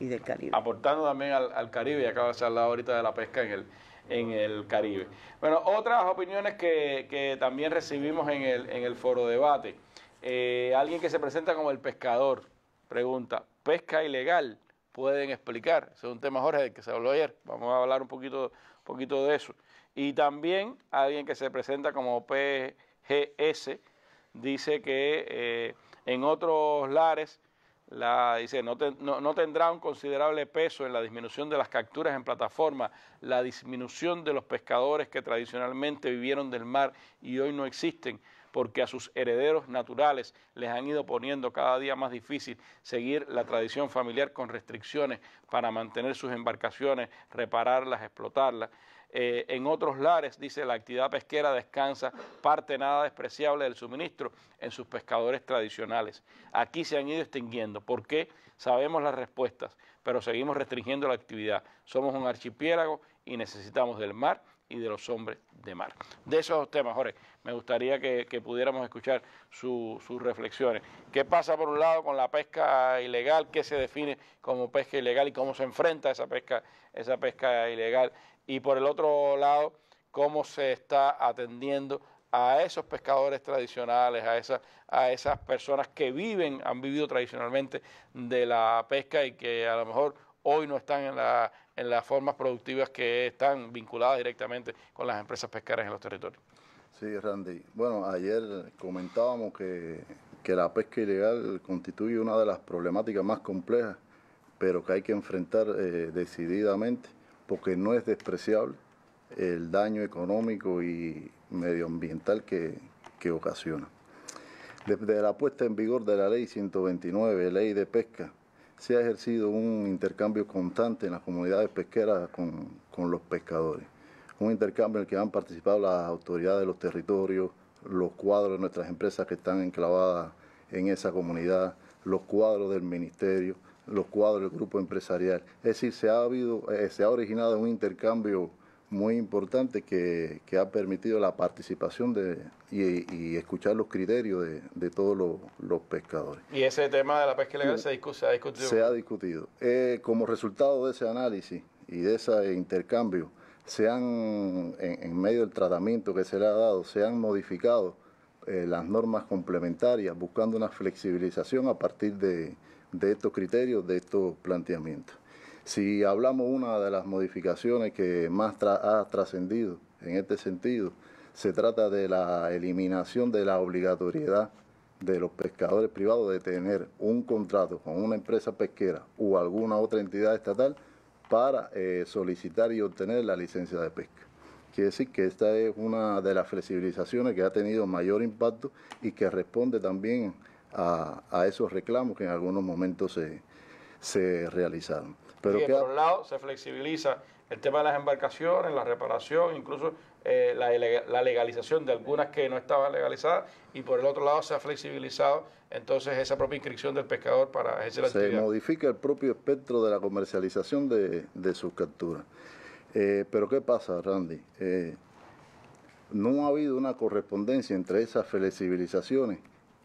y, del Caribe. Aportando también al, Caribe, y acaba de hablar ahorita de la pesca en el, en el Caribe. Bueno, otras opiniones que, que también recibimos en el, en el foro debate. Eh, alguien que se presenta como el pescador pregunta, ¿pesca ilegal? ¿Pueden explicar? Es un tema, Jorge, del que se habló ayer. Vamos a hablar un poquito, poquito de eso. Y también alguien que se presenta como PGS dice que eh, en otros lares la, dice, no, no, tendrá un considerable peso en la disminución de las capturas en plataforma, la disminución de los pescadores que tradicionalmente vivieron del mar y hoy no existen, porque a sus herederos naturales les han ido poniendo cada día más difícil seguir la tradición familiar con restricciones para mantener sus embarcaciones, repararlas, explotarlas. Eh, en otros lares, dice, la actividad pesquera descansa parte nada despreciable del suministro en sus pescadores tradicionales. Aquí se han ido extinguiendo. ¿Por qué? Sabemos las respuestas, pero seguimos restringiendo la actividad. Somos un archipiélago y necesitamos del mar y de los hombres de mar. De esos temas, Jorge, me gustaría que, pudiéramos escuchar sus reflexiones. ¿Qué pasa por un lado con la pesca ilegal? ¿Qué se define como pesca ilegal y cómo se enfrenta esa pesca, esa pesca ilegal? y por el otro lado, cómo se está atendiendo a esos pescadores tradicionales, a, esas, a esas personas que viven, han vivido tradicionalmente de la pesca y que a lo mejor hoy no están en, la, en las formas productivas que están vinculadas directamente con las empresas pesqueras en los territorios. Sí, Randy. Bueno, ayer comentábamos que, que la pesca ilegal constituye una de las problemáticas más complejas, pero que hay que enfrentar eh, decididamente porque no es despreciable el daño económico y medioambiental que, ocasiona. Desde la puesta en vigor de la Ley 129, Ley de Pesca, se ha ejercido un intercambio constante en las comunidades pesqueras con, con los pescadores. Un intercambio en el que han participado las autoridades de los territorios, los cuadros de nuestras empresas que están enclavadas en esa comunidad, los cuadros del ministerio, los cuadros del grupo empresarial. Es decir, se ha, habido, eh, se ha originado un intercambio muy importante que, ha permitido la participación de, y, escuchar los criterios de, todos los, pescadores. ¿Y ese tema de la pesca ilegal se, ha discutido? Se ha discutido. Eh, como resultado de ese análisis y de ese intercambio, se han, en, medio del tratamiento que se le ha dado, se han modificado eh, las normas complementarias, buscando una flexibilización a partir de, de estos criterios, de estos planteamientos. Si hablamos una de las modificaciones que más ha trascendido en este sentido, se trata de la eliminación de la obligatoriedad de los pescadores privados de tener un contrato con una empresa pesquera o alguna otra entidad estatal para eh, solicitar y obtener la licencia de pesca. Quiere decir que esta es una de las flexibilizaciones que ha tenido mayor impacto y que responde también a, esos reclamos que en algunos momentos se, se realizaron. Pero y por un lado se flexibiliza el tema de las embarcaciones, la reparación, incluso eh, la, legalización de algunas que no estaban legalizadas y por el otro lado se ha flexibilizado entonces esa propia inscripción del pescador para ejercer la se modifica el propio espectro de la comercialización de, sus capturas. Eh, pero ¿qué pasa, Randy? Eh, no ha habido una correspondencia entre esas flexibilizaciones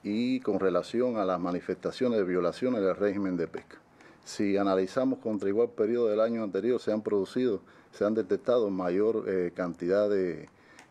y con relación a las manifestaciones de violaciones del régimen de pesca. Si analizamos contra igual periodo del año anterior, se han producido, se han detectado mayor eh, cantidad de,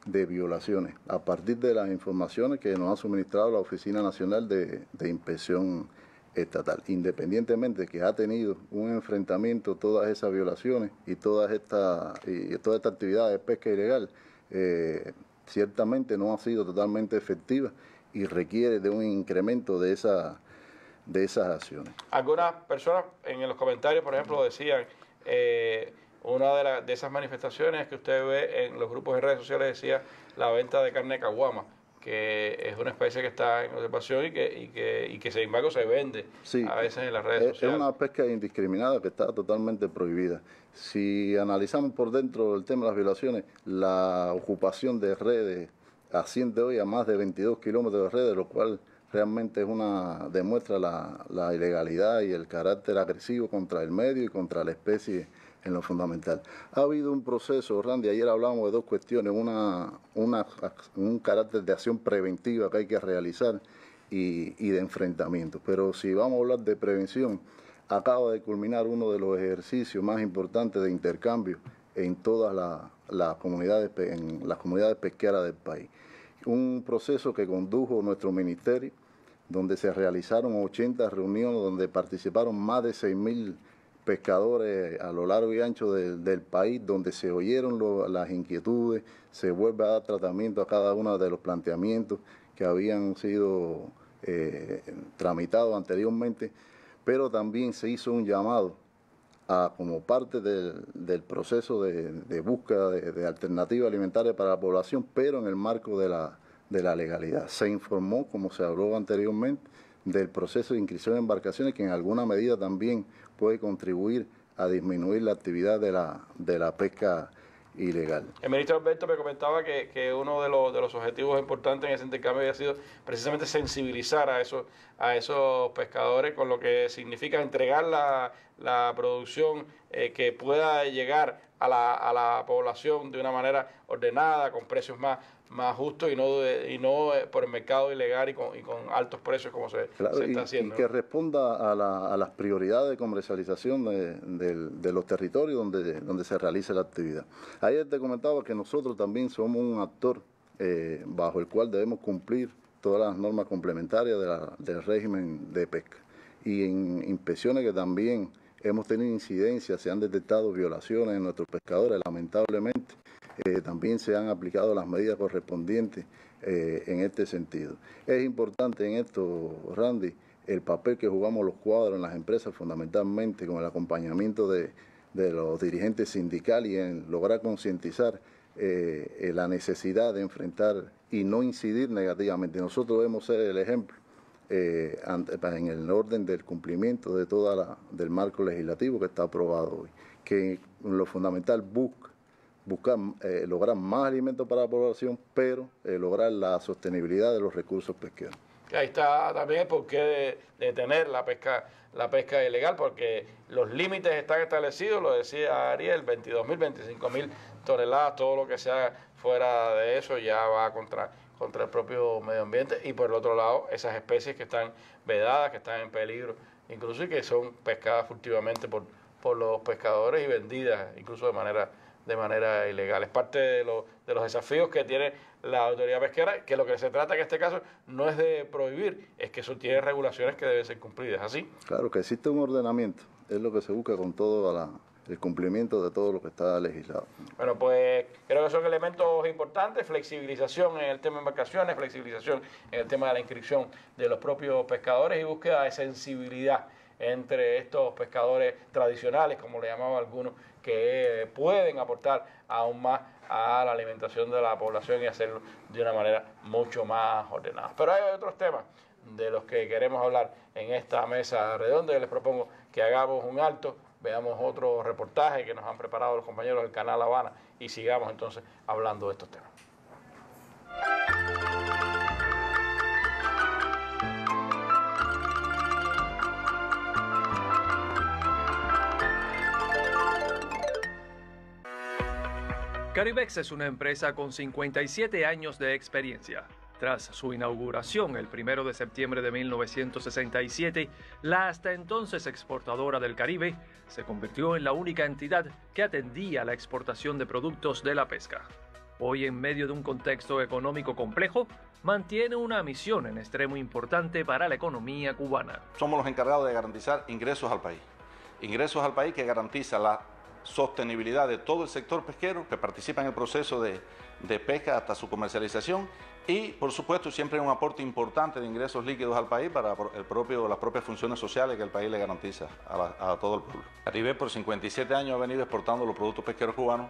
de, violaciones. A partir de las informaciones que nos ha suministrado la Oficina Nacional de, de Inspección Estatal, independientemente de que ha tenido un enfrentamiento todas esas violaciones y todas estas y toda esta actividad de pesca ilegal, eh, ciertamente no ha sido totalmente efectiva y requiere de un incremento de esa de esas acciones. Algunas personas en los comentarios, por ejemplo, decían, eh, una de, de esas manifestaciones que usted ve en los grupos de redes sociales decía la venta de carne de caguama, que es una especie que está en observación y que, y que, y que sin embargo se vende a veces en las redes sociales. Es una pesca indiscriminada que está totalmente prohibida. Si analizamos por dentro el tema de las violaciones, la ocupación de redes asciende hoy a más de 22 kilómetros de redes, lo cual realmente es una demuestra la, ilegalidad y el carácter agresivo contra el medio y contra la especie en lo fundamental. Ha habido un proceso, Randy, ayer hablamos de dos cuestiones, una, una un carácter de acción preventiva que hay que realizar y, y, de enfrentamiento. Pero si vamos a hablar de prevención, acaba de culminar uno de los ejercicios más importantes de intercambio en todas las la comunidades, en las comunidades pesqueras del país. Un proceso que condujo nuestro ministerio, donde se realizaron 80 reuniones, donde participaron más de 6.000 pescadores a lo largo y ancho del, país, donde se oyeron las inquietudes, se vuelve a dar tratamiento a cada uno de los planteamientos que habían sido eh, tramitados anteriormente, pero también se hizo un llamado a, como parte del, proceso de, búsqueda de, de, alternativas alimentarias para la población, pero en el marco de la, de la legalidad. Se informó, como se habló anteriormente, del proceso de inscripción de embarcaciones que en alguna medida también puede contribuir a disminuir la actividad de la, de la pesca ilegal. El ministro Alberto me comentaba que, que uno de los, de los objetivos importantes en ese intercambio había sido precisamente sensibilizar a esos, a esos pescadores con lo que significa entregar la, la producción eh, que pueda llegar a la, a la población de una manera ordenada, con precios más, más justos y no de, y no eh, por el mercado ilegal y con, y con altos precios como se, claro, se está y, haciendo. Y que responda a, la, a, las prioridades de comercialización de, de, de, los territorios donde, donde se realice la actividad. Ayer te comentaba que nosotros también somos un actor eh, bajo el cual debemos cumplir todas las normas complementarias la, del régimen de pesca. Y en inspecciones que también hemos tenido incidencias, se han detectado violaciones en nuestros pescadores, lamentablemente eh, también se han aplicado las medidas correspondientes eh, en este sentido. Es importante en esto, Randy, el papel que jugamos los cuadros en las empresas, fundamentalmente con el acompañamiento de, de los dirigentes sindicales y en lograr concientizar eh, la necesidad de enfrentar y no incidir negativamente. Nosotros debemos ser el ejemplo en el orden del cumplimiento de toda la, del marco legislativo que está aprobado hoy, que lo fundamental busca buscar eh, lograr más alimentos para la población, pero eh, lograr la sostenibilidad de los recursos pesqueros. Ahí está también el porqué de, de la pesca, la pesca ilegal, porque los límites están establecidos, lo decía Ariel, 22 mil, 25 mil toneladas, todo lo que sea fuera de eso ya va contra, contra el propio medio ambiente y por el otro lado esas especies que están vedadas, que están en peligro, incluso y que son pescadas furtivamente por, por los pescadores y vendidas incluso de manera de manera ilegal. Es parte de, lo, de, los desafíos que tiene la autoridad pesquera, que lo que se trata en este caso no es de prohibir, es que eso tiene regulaciones que deben ser cumplidas, ¿así? Claro, que existe un ordenamiento, es lo que se busca con todo la, el cumplimiento de todo lo que está legislado. Bueno, pues creo que son elementos importantes, flexibilización en el tema de embarcaciones, flexibilización en el tema de la inscripción de los propios pescadores y búsqueda de sensibilidad entre estos pescadores tradicionales, como le llamaban algunos, que pueden aportar aún más a la alimentación de la población y hacerlo de una manera mucho más ordenada. Pero hay otros temas de los que queremos hablar en esta mesa redonda les propongo que hagamos un alto, veamos otro reportaje que nos han preparado los compañeros del canal Habana y sigamos entonces hablando de estos temas. Caribex es una empresa con 57 años de experiencia. Tras su inauguración el 1 de septiembre de 1967, la hasta entonces exportadora del Caribe se convirtió en la única entidad que atendía la exportación de productos de la pesca. Hoy, en medio de un contexto económico complejo, mantiene una misión en extremo importante para la economía cubana. Somos los encargados de garantizar ingresos al país. Ingresos al país que garantiza la sostenibilidad de todo el sector pesquero que participa en el proceso de, de pesca hasta su comercialización y, por supuesto, siempre un aporte importante de ingresos líquidos al país para el propio, las propias funciones sociales que el país le garantiza a, todo el pueblo. Caribe por 57 años ha venido exportando los productos pesqueros cubanos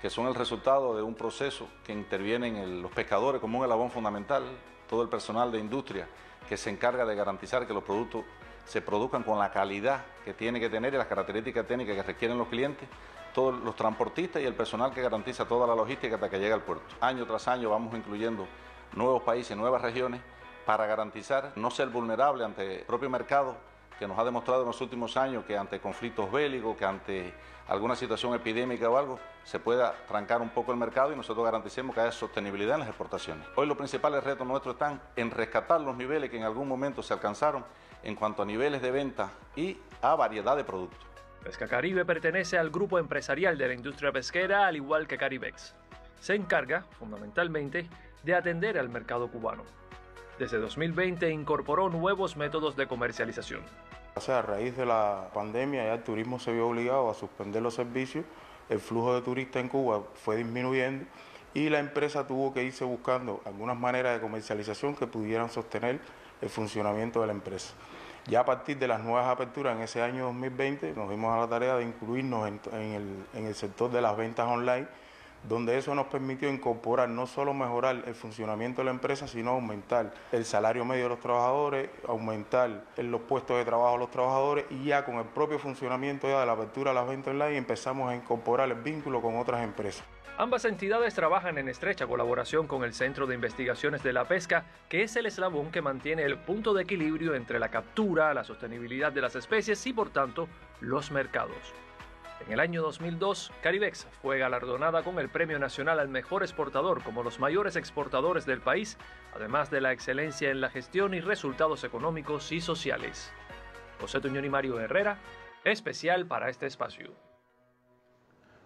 que son el resultado de un proceso que intervienen en los pescadores como un elabón fundamental, todo el personal de industria que se encarga de garantizar que los productos se produzcan con la calidad que tiene que tener y las características técnicas que requieren los clientes, todos los transportistas y el personal que garantiza toda la logística hasta que llega al puerto. Año tras año vamos incluyendo nuevos países, nuevas regiones para garantizar no ser vulnerable ante el propio mercado que nos ha demostrado en los últimos años que ante conflictos bélicos, que ante alguna situación epidémica o algo, se pueda trancar un poco el mercado y nosotros garanticemos que haya sostenibilidad en las exportaciones. Hoy los principales retos nuestros están en rescatar los niveles que en algún momento se alcanzaron en cuanto a niveles de venta y a variedad de productos. Pesca Caribe pertenece al grupo empresarial de la industria pesquera, al igual que Caribex. Se encarga, fundamentalmente, de atender al mercado cubano. Desde 2020 incorporó nuevos métodos de comercialización. a raíz de la pandemia ya el turismo se vio obligado a suspender los servicios, el flujo de turistas en Cuba fue disminuyendo y la empresa tuvo que irse buscando algunas maneras de comercialización que pudieran sostener el funcionamiento de la empresa. Ya a partir de las nuevas aperturas en ese año 2020 nos dimos a la tarea de incluirnos en, el, sector de las ventas online, donde eso nos permitió incorporar no solo mejorar el funcionamiento de la empresa, sino aumentar el salario medio de los trabajadores, aumentar los puestos de trabajo de los trabajadores y ya con el propio funcionamiento de la apertura de las ventas online empezamos a incorporar el vínculo con otras empresas. Ambas entidades trabajan en estrecha colaboración con el Centro de Investigaciones de la Pesca, que es el eslabón que mantiene el punto de equilibrio entre la captura, la sostenibilidad de las especies y por tanto los mercados. En el año 2002, Caribex fue galardonada con el Premio Nacional al Mejor Exportador como los mayores exportadores del país, además de la excelencia en la gestión y resultados económicos y sociales. José Tuñón y Mario Herrera, especial para este espacio.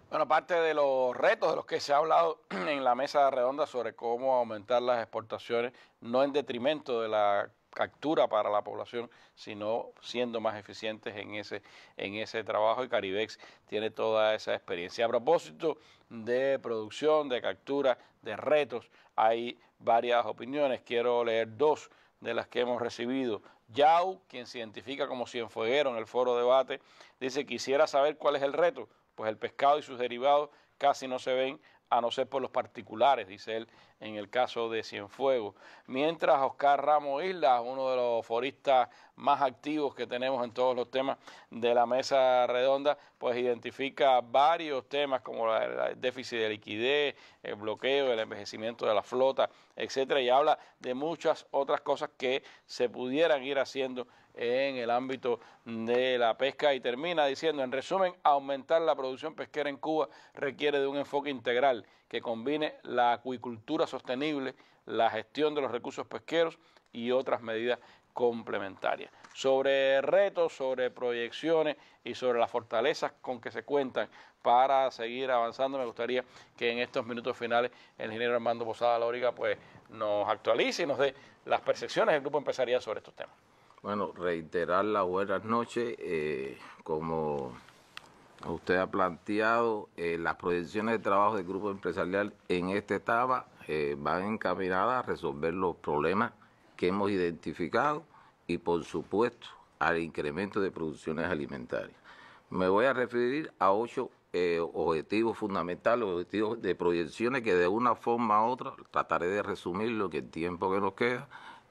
Bueno, parte de los retos de los que se ha hablado en la mesa redonda sobre cómo aumentar las exportaciones, no en detrimento de la captura para la población, sino siendo más eficientes en ese, en ese trabajo y Caribex tiene toda esa experiencia. A propósito de producción, de captura, de retos, hay varias opiniones. Quiero leer dos de las que hemos recibido. Yau, quien se identifica como cienfueguero en el foro debate, dice, quisiera saber cuál es el reto pues el pescado y sus derivados casi no se ven a no ser por los particulares, dice él en el caso de Cienfuegos. Mientras Oscar Ramos Isla, uno de los foristas más activos que tenemos en todos los temas de la mesa redonda, pues identifica varios temas como el déficit de liquidez, el bloqueo, el envejecimiento de la flota, etcétera, y habla de muchas otras cosas que se pudieran ir haciendo en el ámbito de la pesca y termina diciendo, en resumen, aumentar la producción pesquera en Cuba requiere de un enfoque integral que combine la acuicultura sostenible, la gestión de los recursos pesqueros y otras medidas complementarias. Sobre retos, sobre proyecciones y sobre las fortalezas con que se cuentan para seguir avanzando, me gustaría que en estos minutos finales el ingeniero Armando Posada Lóriga pues, nos actualice y nos dé las percepciones del grupo empresarial sobre estos temas. Bueno, reiterar las buenas noches. Eh, como usted ha planteado, eh, las proyecciones de trabajo del grupo empresarial en esta etapa eh, van encaminadas a resolver los problemas que hemos identificado y, por supuesto, al incremento de producciones alimentarias. Me voy a referir a ocho objetivos fundamentales, objetivos de proyecciones que de una forma u otra trataré de resumirlo que el tiempo que nos queda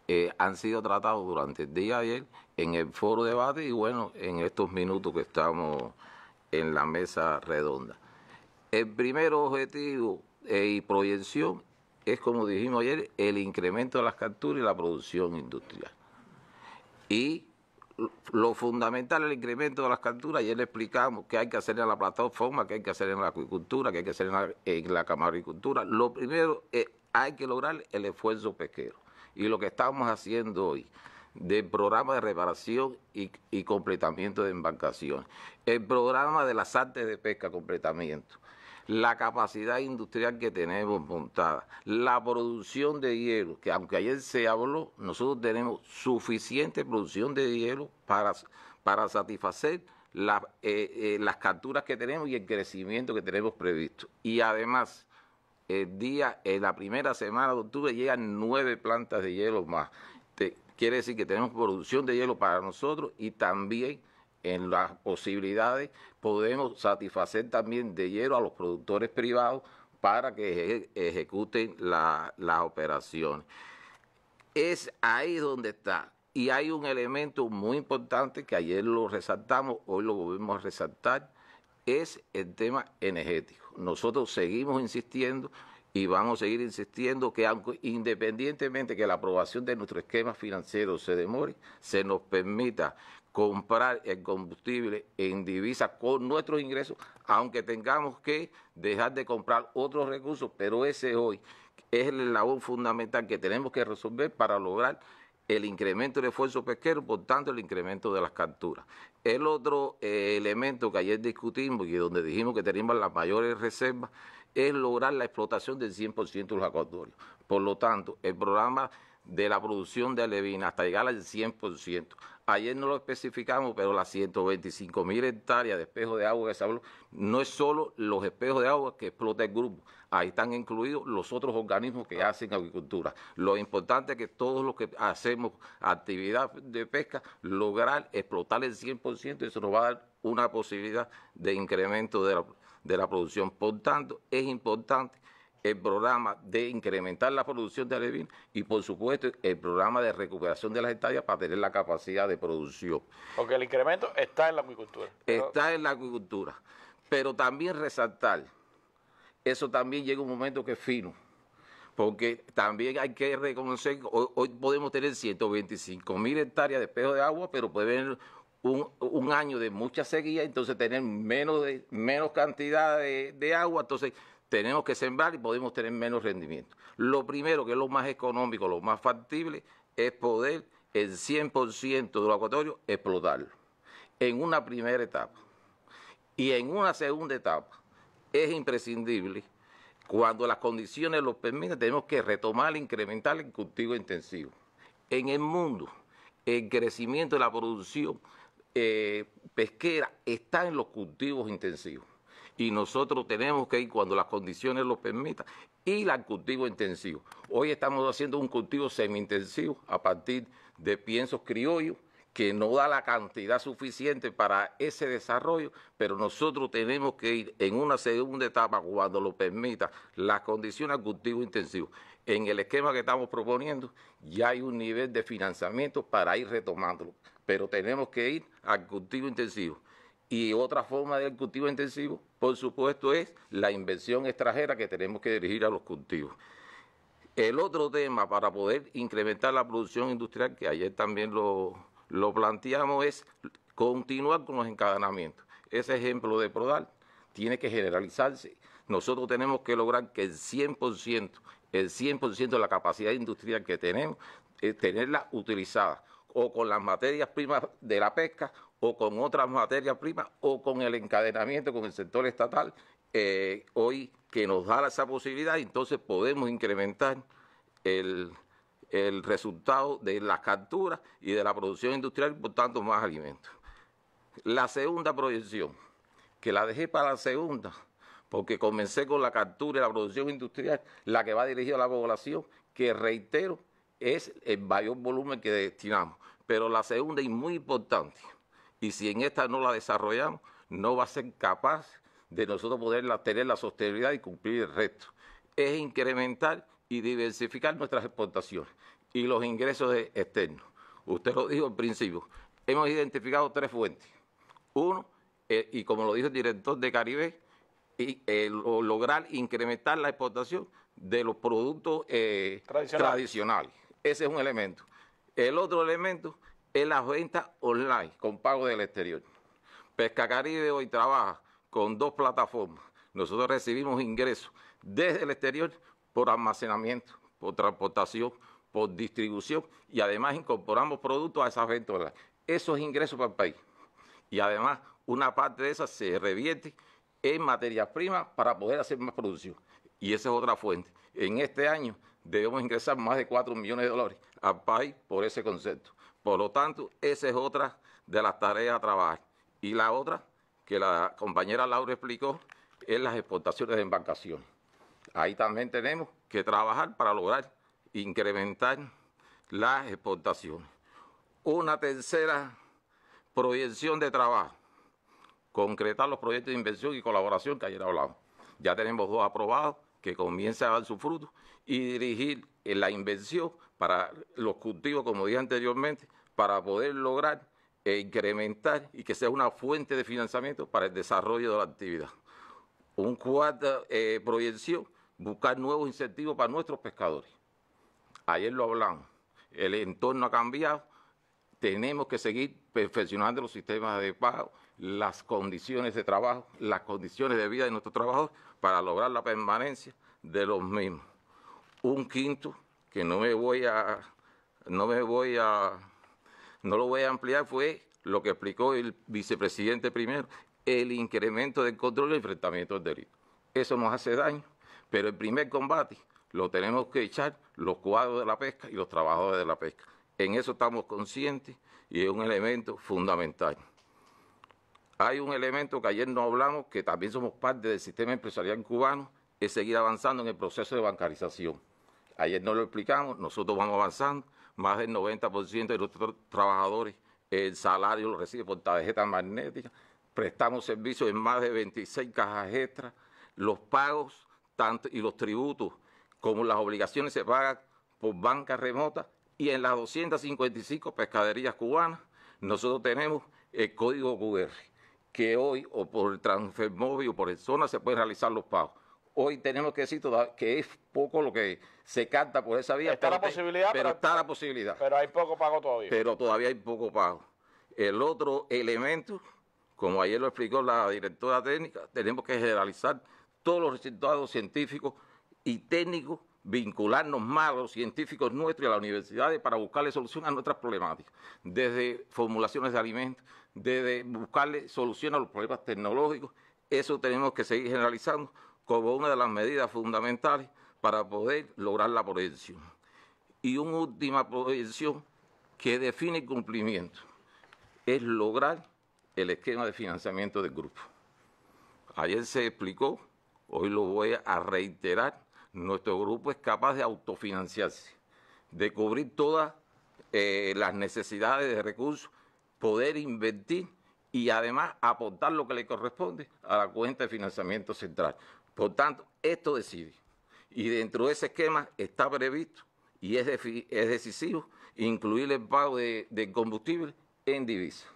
eh, han sido tratados durante el día de ayer en el foro de debate y bueno, en estos minutos que estamos en la mesa redonda. El primer objetivo eh, y proyección es, como dijimos ayer, el incremento de las capturas y la producción industrial. Y lo fundamental es el incremento de las capturas. Ayer le explicamos qué hay que hacer en la plataforma, qué hay que hacer en la acuicultura, qué hay que hacer en la, en la camaricultura. Lo primero es hay que lograr el esfuerzo pesquero. Y lo que estamos haciendo hoy del programa de reparación y, y completamiento de embarcaciones, el programa de las artes de pesca completamiento, la capacidad industrial que tenemos montada, la producción de hielo, que aunque ayer se habló, nosotros tenemos suficiente producción de hielo para, para satisfacer eh, eh, las capturas que tenemos y el crecimiento que tenemos previsto. Y además, el día, en la primera semana de octubre llegan nueve plantas de hielo más. Te, quiere decir que tenemos producción de hielo para nosotros y también en las posibilidades podemos satisfacer también de hielo a los productores privados para que ejecuten la, las operaciones. Es ahí donde está. Y hay un elemento muy importante que ayer lo resaltamos, hoy lo volvemos a resaltar, es el tema energético. Nosotros seguimos insistiendo y vamos a seguir insistiendo que aunque, independientemente que la aprobación de nuestro esquema financiero se demore, se nos permita comprar el combustible en divisa con nuestros ingresos, aunque tengamos que dejar de comprar otros recursos, pero ese hoy es el eslabón fundamental que tenemos que resolver para lograr el incremento del esfuerzo pesquero, por tanto el incremento de las capturas. El otro eh, elemento que ayer discutimos y donde dijimos que teníamos las mayores reservas es lograr la explotación del 100% de los acuatorios. Por lo tanto, el programa de la producción de alevina hasta llegar al 100%. Ayer no lo especificamos, pero las 125 mil hectáreas de espejos de agua que se habló, no es solo los espejos de agua que explota el grupo, ahí están incluidos los otros organismos que hacen agricultura. Lo importante es que todos los que hacemos actividad de pesca, lograr explotar el 100%, eso nos va a dar una posibilidad de incremento de la, de la producción. Por tanto, es importante el programa de incrementar la producción de alevina y, por supuesto, el programa de recuperación de las hectáreas para tener la capacidad de producción. Porque el incremento está en la acuicultura. Está en la acuicultura. Pero también resaltar, eso también llega un momento que es fino, porque también hay que reconocer que hoy, hoy podemos tener 125 mil hectáreas de espejo de agua, pero puede haber un, un, año de mucha sequía, entonces tener menos, de, menos cantidad de, de agua, entonces tenemos que sembrar y podemos tener menos rendimiento. Lo primero, que es lo más económico, lo más factible, es poder el 100% de los acuatorios explotarlo en una primera etapa. Y en una segunda etapa es imprescindible, cuando las condiciones lo permiten, tenemos que retomar incrementar el cultivo intensivo. En el mundo, el crecimiento de la producción eh, pesquera está en los cultivos intensivos y nosotros tenemos que ir cuando las condiciones lo permitan ir al cultivo intensivo. Hoy estamos haciendo un cultivo semi-intensivo a partir de piensos criollos que no da la cantidad suficiente para ese desarrollo, pero nosotros tenemos que ir en una segunda etapa cuando lo permita las condiciones al cultivo intensivo. En el esquema que estamos proponiendo ya hay un nivel de financiamiento para ir retomándolo, pero tenemos que ir al cultivo intensivo. Y otra forma del cultivo intensivo, por supuesto, es la inversión extranjera que tenemos que dirigir a los cultivos. El otro tema para poder incrementar la producción industrial, que ayer también lo, planteamos, es continuar con los encadenamientos. Ese ejemplo de Prodal tiene que generalizarse. Nosotros tenemos que lograr que el 100%, el 100% de la capacidad industrial que tenemos, eh, tenerla utilizada o con las materias primas de la pesca o con otras materias primas o con el encadenamiento con el sector estatal, eh, hoy que nos da esa posibilidad, entonces podemos incrementar el, el resultado de las capturas y de la producción industrial y por tanto más alimentos. La segunda proyección, que la dejé para la segunda, porque comencé con la captura y la producción industrial, la que va dirigida a la población, que reitero, es el mayor volumen que destinamos. Pero la segunda y muy importante, y si en esta no la desarrollamos, no va a ser capaz de nosotros poder tener la sostenibilidad y cumplir el resto. Es incrementar y diversificar nuestras exportaciones y los ingresos externos. Usted lo dijo al principio, hemos identificado tres fuentes. Uno, eh, y como lo dijo el director de Caribe, y, eh, lograr incrementar la exportación de los productos eh, tradicionales. Ese es un elemento. El otro elemento es la venta online con pago del exterior. Pesca Caribe hoy trabaja con dos plataformas. Nosotros recibimos ingresos desde el exterior por almacenamiento, por transportación, por distribución y además incorporamos productos a esas ventas online. Eso es ingreso para el país. Y además una parte de esa se revierte en materias primas para poder hacer más producción. Y esa es otra fuente. En este año debemos ingresar más de 4 millones de dólares al país por ese concepto. Por lo tanto, esa es otra de las tareas a trabajar. Y la otra, que la compañera Laura explicó, es las exportaciones de embarcaciones. Ahí también tenemos que trabajar para lograr incrementar las exportaciones. Una tercera proyección de trabajo, concretar los proyectos de inversión y colaboración que ayer hablamos. Ya tenemos dos aprobados que comiencen a dar su fruto y dirigir la inversión para los cultivos, como dije anteriormente, para poder lograr e incrementar y que sea una fuente de financiamiento para el desarrollo de la actividad. Un cuarta eh, proyección, buscar nuevos incentivos para nuestros pescadores. Ayer lo hablamos, el entorno ha cambiado, tenemos que seguir perfeccionando los sistemas de pago, las condiciones de trabajo, las condiciones de vida de nuestros trabajadores para lograr la permanencia de los mismos. Un quinto, que no me voy a, no me voy a, no lo voy a ampliar, fue lo que explicó el vicepresidente primero, el incremento del control y enfrentamiento del delito. Eso nos hace daño, pero el primer combate lo tenemos que echar los cuadros de la pesca y los trabajadores de la pesca. En eso estamos conscientes y es un elemento fundamental. Hay un elemento que ayer no hablamos, que también somos parte del sistema empresarial cubano, es seguir avanzando en el proceso de bancarización. Ayer no lo explicamos, nosotros vamos avanzando, más del 90% de nuestros trabajadores el salario lo recibe por tarjeta magnética, prestamos servicios en más de 26 cajas extras, los pagos tanto, y los tributos como las obligaciones se pagan por banca remota y en las 255 pescaderías cubanas. Nosotros tenemos el código QR, que hoy o por el transfer móvil o por el zona se pueden realizar los pagos. Hoy tenemos que decir que es poco lo que se capta por esa vía. Está la posibilidad, pero, está la posibilidad. Pero hay poco pago todavía. Pero todavía hay poco pago. El otro elemento, como ayer lo explicó la directora técnica, tenemos que generalizar todos los resultados científicos y técnicos vincularnos más a los científicos nuestros y a las universidades para buscarle solución a nuestras problemáticas, desde formulaciones de alimentos, desde buscarle solución a los problemas tecnológicos. Eso tenemos que seguir generalizando como una de las medidas fundamentales para poder lograr la proyección. Y una última proyección que define el cumplimiento es lograr el esquema de financiamiento del grupo. Ayer se explicó, hoy lo voy a reiterar, nuestro grupo es capaz de autofinanciarse, de cubrir todas eh, las necesidades de recursos, poder invertir y además aportar lo que le corresponde a la cuenta de financiamiento central. Por tanto, esto decide. Y dentro de ese esquema está previsto y es, decisivo incluir el pago de, de combustible en divisas.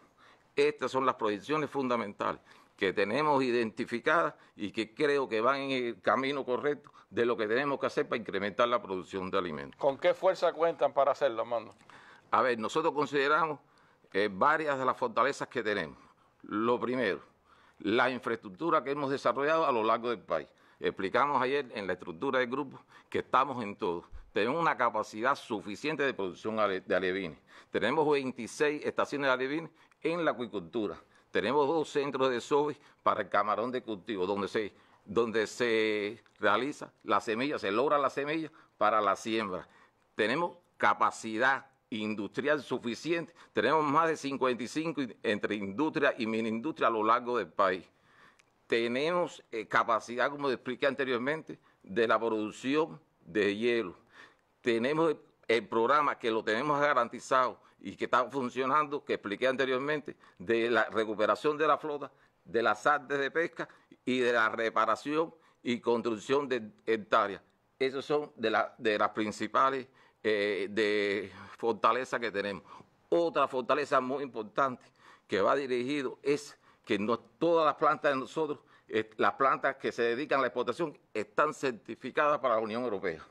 Estas son las proyecciones fundamentales que tenemos identificadas y que creo que van en el camino correcto de lo que tenemos que hacer para incrementar la producción de alimentos. ¿Con qué fuerza cuentan para hacerlo, Armando? A ver, nosotros consideramos eh, varias de las fortalezas que tenemos. Lo primero, la infraestructura que hemos desarrollado a lo largo del país. Explicamos ayer en la estructura del grupo que estamos en todo. Tenemos una capacidad suficiente de producción de alevines. Tenemos 26 estaciones de alevines en la acuicultura tenemos dos centros de SOBI para el camarón de cultivo, donde se, donde se realiza la semilla, se logra la semilla para la siembra. Tenemos capacidad industrial suficiente. Tenemos más de 55 entre industria y mini industria a lo largo del país. Tenemos eh, capacidad, como expliqué anteriormente, de la producción de hielo. Tenemos el programa que lo tenemos garantizado y que está funcionando, que expliqué anteriormente, de la recuperación de la flota, de las artes de pesca y de la reparación y construcción de hectáreas. Esas son de las principales eh, de fortalezas que tenemos. Otra fortaleza muy importante que va dirigido es que no, todas las plantas de nosotros, eh, las plantas que se dedican a la exportación, están certificadas para la Unión Europea.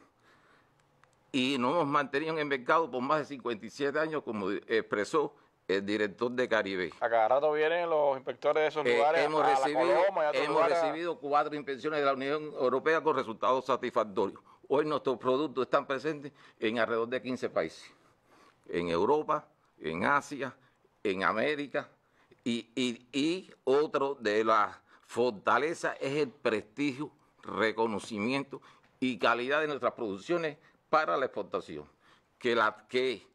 y nos hemos mantenido en el mercado por más de 57 años, como expresó el director de Caribe. A cada rato vienen los inspectores de esos Eh, lugares. hemos a la recibido, Coloma y a otros hemos lugares a- recibido cuatro inspecciones de la Unión Europea con resultados satisfactorios. Hoy nuestros productos están presentes en alrededor de 15 países, en Europa, en Asia, en América, y, otro de las fortalezas es el prestigio, reconocimiento y calidad de nuestras producciones para la exportación, que, la, que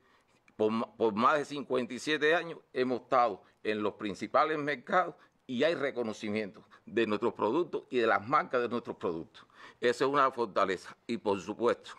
por, por más de 57 años hemos estado en los principales mercados y hay reconocimiento de nuestros productos y de las marcas de nuestros productos. Esa es una fortaleza. Y por supuesto,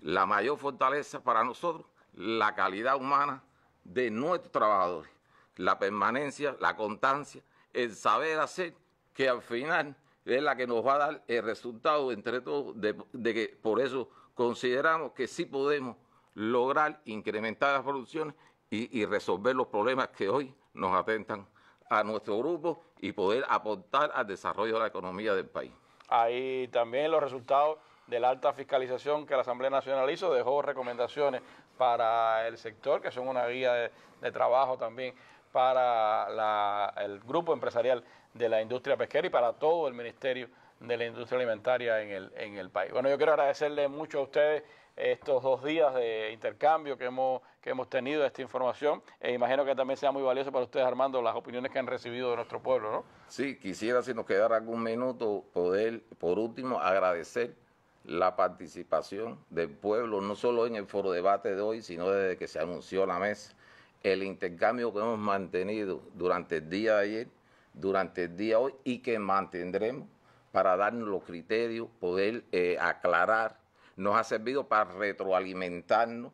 la mayor fortaleza para nosotros, la calidad humana de nuestros trabajadores, la permanencia, la constancia, el saber hacer, que al final es la que nos va a dar el resultado entre todos, de, que por eso consideramos que sí podemos lograr incrementar las producciones y resolver los problemas que hoy nos atentan a nuestro grupo y poder aportar al desarrollo de la economía del país. Ahí también los resultados de la alta fiscalización que la Asamblea Nacional hizo, dejó recomendaciones para el sector, que son una guía de, trabajo también para el grupo empresarial de la industria pesquera y para todo el Ministerio de la Industria Alimentaria en el, en el país. Bueno, yo quiero agradecerle mucho a ustedes estos dos días de intercambio que hemos, que hemos tenido esta información. E imagino que también sea muy valioso para ustedes, Armando, las opiniones que han recibido de nuestro pueblo, ¿no? Sí, quisiera, si nos quedara algún minuto, poder, por último, agradecer la participación del pueblo, no solo en el foro debate de hoy, sino desde que se anunció la mesa, el intercambio que hemos mantenido durante el día de ayer, durante el día de hoy y que mantendremos para darnos los criterios, poder eh, aclarar, nos ha servido para retroalimentarnos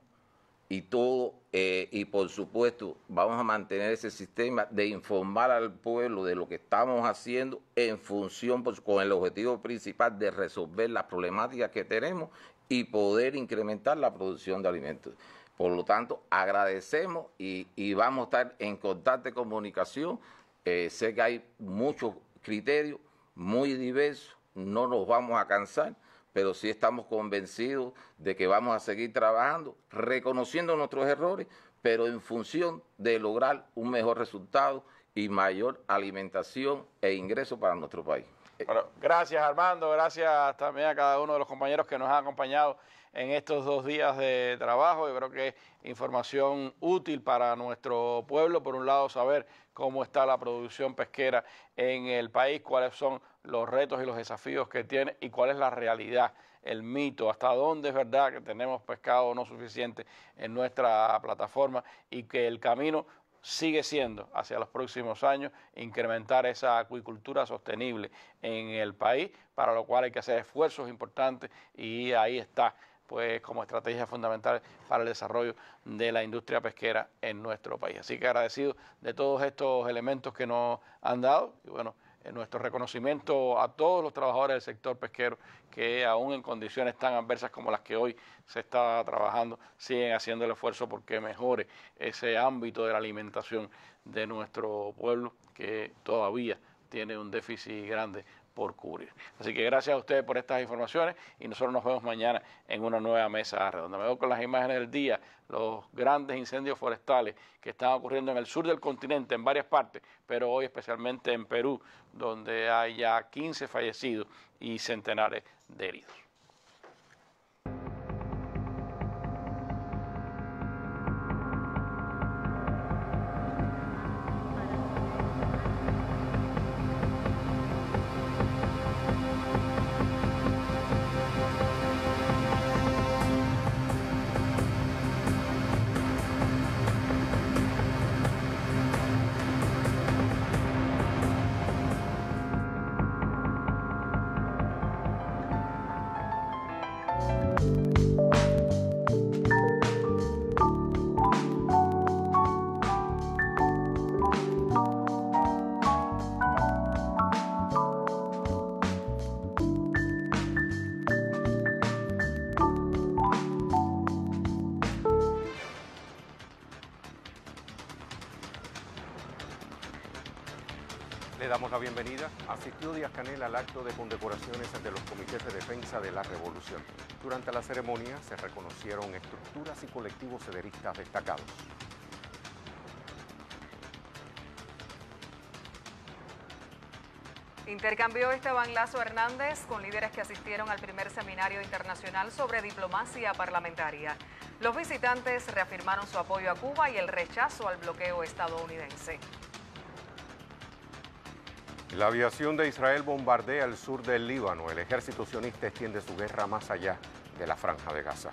y todo, eh, y por supuesto vamos a mantener ese sistema de informar al pueblo de lo que estamos haciendo en función, pues, con el objetivo principal de resolver las problemáticas que tenemos y poder incrementar la producción de alimentos. Por lo tanto, agradecemos y, y vamos a estar en constante comunicación. Eh, sé que hay muchos criterios muy diversos, no nos vamos a cansar pero sí estamos convencidos de que vamos a seguir trabajando, reconociendo nuestros errores, pero en función de lograr un mejor resultado y mayor alimentación e ingreso para nuestro país. Bueno, gracias Armando, gracias también a cada uno de los compañeros que nos han acompañado en estos dos días de trabajo. Yo creo que información útil para nuestro pueblo, por un lado saber cómo está la producción pesquera en el país, cuáles son los retos y los desafíos que tiene y cuál es la realidad, el mito, hasta dónde es verdad que tenemos pescado no suficiente en nuestra plataforma y que el camino sigue siendo hacia los próximos años incrementar esa acuicultura sostenible en el país, para lo cual hay que hacer esfuerzos importantes y ahí está pues como estrategia fundamental para el desarrollo de la industria pesquera en nuestro país. Así que agradecido de todos estos elementos que nos han dado y bueno, en nuestro reconocimiento a todos los trabajadores del sector pesquero que aún en condiciones tan adversas como las que hoy se está trabajando, siguen haciendo el esfuerzo porque mejore ese ámbito de la alimentación de nuestro pueblo que todavía tiene un déficit grande por cubrir. Así que gracias a ustedes por estas informaciones y nosotros nos vemos mañana en una nueva mesa redonda. Me veo con las imágenes del día, los grandes incendios forestales que están ocurriendo en el sur del continente, en varias partes, pero hoy especialmente en Perú, donde hay ya 15 fallecidos y centenares de heridos. Damos la bienvenida. Asistió Díaz Canel al acto de condecoraciones ante los comités de defensa de la revolución. Durante la ceremonia se reconocieron estructuras y colectivos cederistas destacados. Intercambió Esteban Lazo Hernández con líderes que asistieron al primer seminario internacional sobre diplomacia parlamentaria. Los visitantes reafirmaron su apoyo a Cuba y el rechazo al bloqueo estadounidense. La aviación de Israel bombardea el sur del Líbano. El ejército sionista extiende su guerra más allá de la franja de Gaza.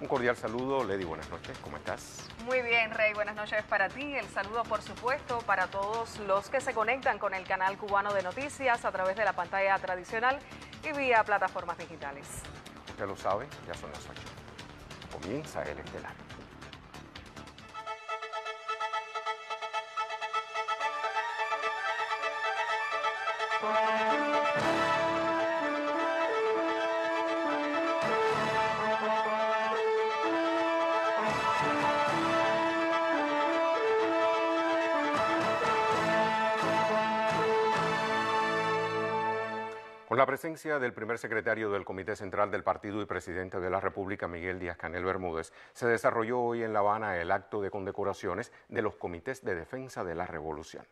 Un cordial saludo, Lady, buenas noches, ¿cómo estás? Muy bien, Rey, buenas noches para ti. El saludo, por supuesto, para todos los que se conectan con el canal cubano de noticias a través de la pantalla tradicional y vía plataformas digitales. Usted lo sabe, ya son las 8. Comienza el estelar. Con la presencia del primer secretario del Comité Central del Partido y presidente de la República, Miguel Díaz Canel Bermúdez, se desarrolló hoy en La Habana el acto de condecoraciones de los comités de defensa de la revolución.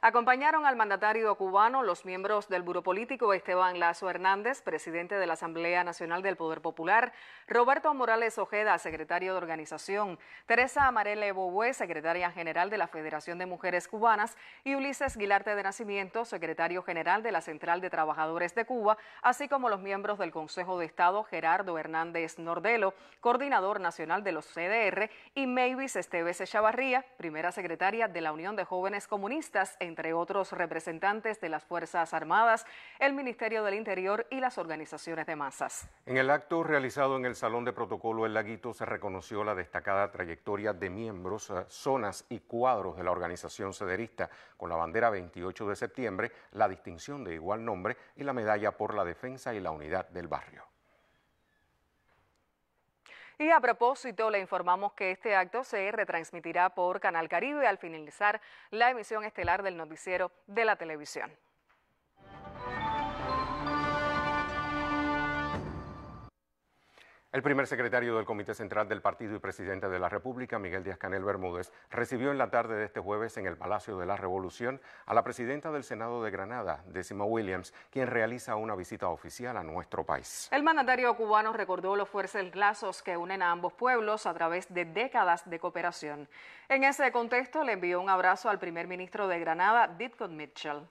Acompañaron al mandatario cubano los miembros del Buró Político Esteban Lazo Hernández, presidente de la Asamblea Nacional del Poder Popular, Roberto Morales Ojeda, secretario de Organización, Teresa Amarele Bobué, secretaria general de la Federación de Mujeres Cubanas, y Ulises Guilarte de Nacimiento, secretario general de la Central de Trabajadores de Cuba, así como los miembros del Consejo de Estado Gerardo Hernández Nordelo, coordinador nacional de los CDR, y Mavis Esteves Echavarría, primera secretaria de la Unión de Jóvenes Comunistas, entre otros representantes de las Fuerzas Armadas, el Ministerio del Interior y las organizaciones de masas. En el acto realizado en el Salón de Protocolo El Laguito se reconoció la destacada trayectoria de miembros, eh, zonas y cuadros de la organización cederista con la bandera 28 de septiembre, la distinción de igual nombre y la medalla por la defensa y la unidad del barrio. Y a propósito, le informamos que este acto se retransmitirá por Canal Caribe al finalizar la emisión estelar del noticiero de la televisión. El primer secretario del Comité Central del Partido y presidente de la República, Miguel Díaz Canel Bermúdez, recibió en la tarde de este jueves en el Palacio de la Revolución a la presidenta del Senado de Granada, Décima Williams, quien realiza una visita oficial a nuestro país. El mandatario cubano recordó los fuertes lazos que unen a ambos pueblos a través de décadas de cooperación. En ese contexto, le envió un abrazo al primer ministro de Granada, Ditko Mitchell.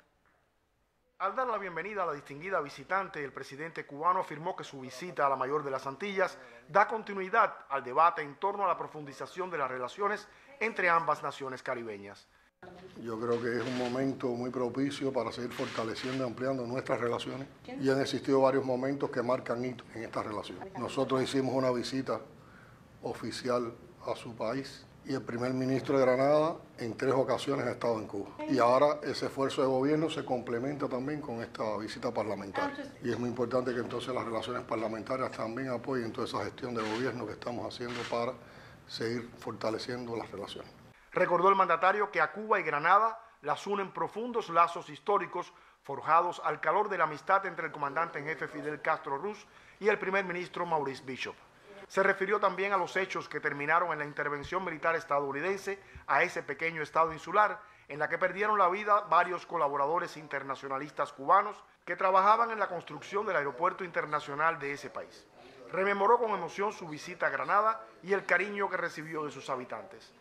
Al dar la bienvenida a la distinguida visitante, el presidente cubano afirmó que su visita a la mayor de las Antillas da continuidad al debate en torno a la profundización de las relaciones entre ambas naciones caribeñas. Yo creo que es un momento muy propicio para seguir fortaleciendo y ampliando nuestras relaciones y han existido varios momentos que marcan hito en esta relación. Nosotros hicimos una visita oficial a su país y el primer ministro de Granada en tres ocasiones ha estado en Cuba. Y ahora ese esfuerzo de gobierno se complementa también con esta visita parlamentaria. Y es muy importante que entonces las relaciones parlamentarias también apoyen toda esa gestión de gobierno que estamos haciendo para seguir fortaleciendo las relaciones. Recordó el mandatario que a Cuba y Granada las unen profundos lazos históricos forjados al calor de la amistad entre el comandante en jefe Fidel Castro Ruz y el primer ministro Maurice Bishop. Se refirió también a los hechos que terminaron en la intervención militar estadounidense a ese pequeño estado insular, en la que perdieron la vida varios colaboradores internacionalistas cubanos que trabajaban en la construcción del aeropuerto internacional de ese país. Rememoró con emoción su visita a Granada y el cariño que recibió de sus habitantes.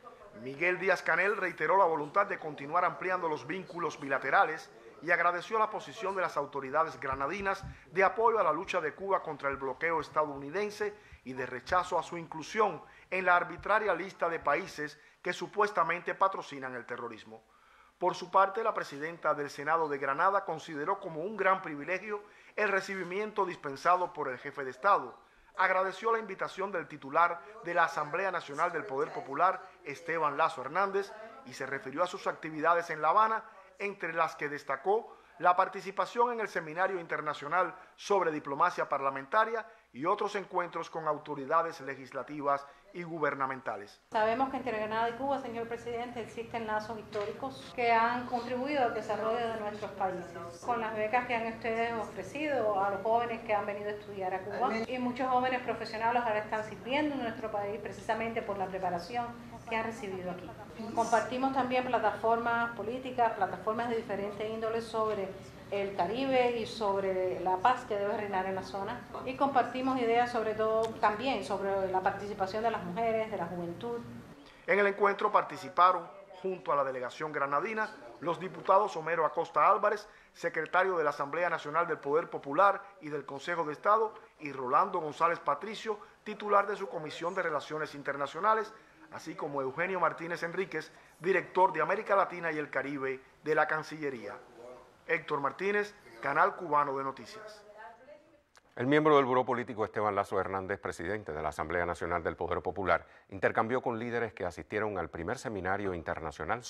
Miguel Díaz Canel reiteró la voluntad de continuar ampliando los vínculos bilaterales y agradeció la posición de las autoridades granadinas de apoyo a la lucha de Cuba contra el bloqueo estadounidense y de rechazo a su inclusión en la arbitraria lista de países que supuestamente patrocinan el terrorismo. Por su parte, la presidenta del Senado de Granada consideró como un gran privilegio el recibimiento dispensado por el jefe de Estado. Agradeció la invitación del titular de la Asamblea Nacional del Poder Popular, Esteban Lazo Hernández, y se refirió a sus actividades en La Habana, entre las que destacó la participación en el Seminario Internacional sobre Diplomacia Parlamentaria y otros encuentros con autoridades legislativas y gubernamentales. Sabemos que entre Granada y Cuba, señor presidente, existen lazos históricos que han contribuido al desarrollo de nuestros países. Con las becas que han ustedes ofrecido a los jóvenes que han venido a estudiar a Cuba y muchos jóvenes profesionales ahora están sirviendo en nuestro país precisamente por la preparación que han recibido aquí. Compartimos también plataformas políticas, plataformas de diferentes índoles sobre el Caribe y sobre la paz que debe reinar en la zona. Y compartimos ideas sobre todo también sobre la participación de las mujeres, de la juventud. En el encuentro participaron, junto a la delegación granadina, los diputados Homero Acosta Álvarez, secretario de la Asamblea Nacional del Poder Popular y del Consejo de Estado, y Rolando González Patricio, titular de su Comisión de Relaciones Internacionales, así como Eugenio Martínez Enríquez, director de América Latina y el Caribe de la Cancillería. Héctor Martínez, Canal Cubano de Noticias. El miembro del Buró Político Esteban Lazo Hernández, presidente de la Asamblea Nacional del Poder Popular, intercambió con líderes que asistieron al primer seminario internacional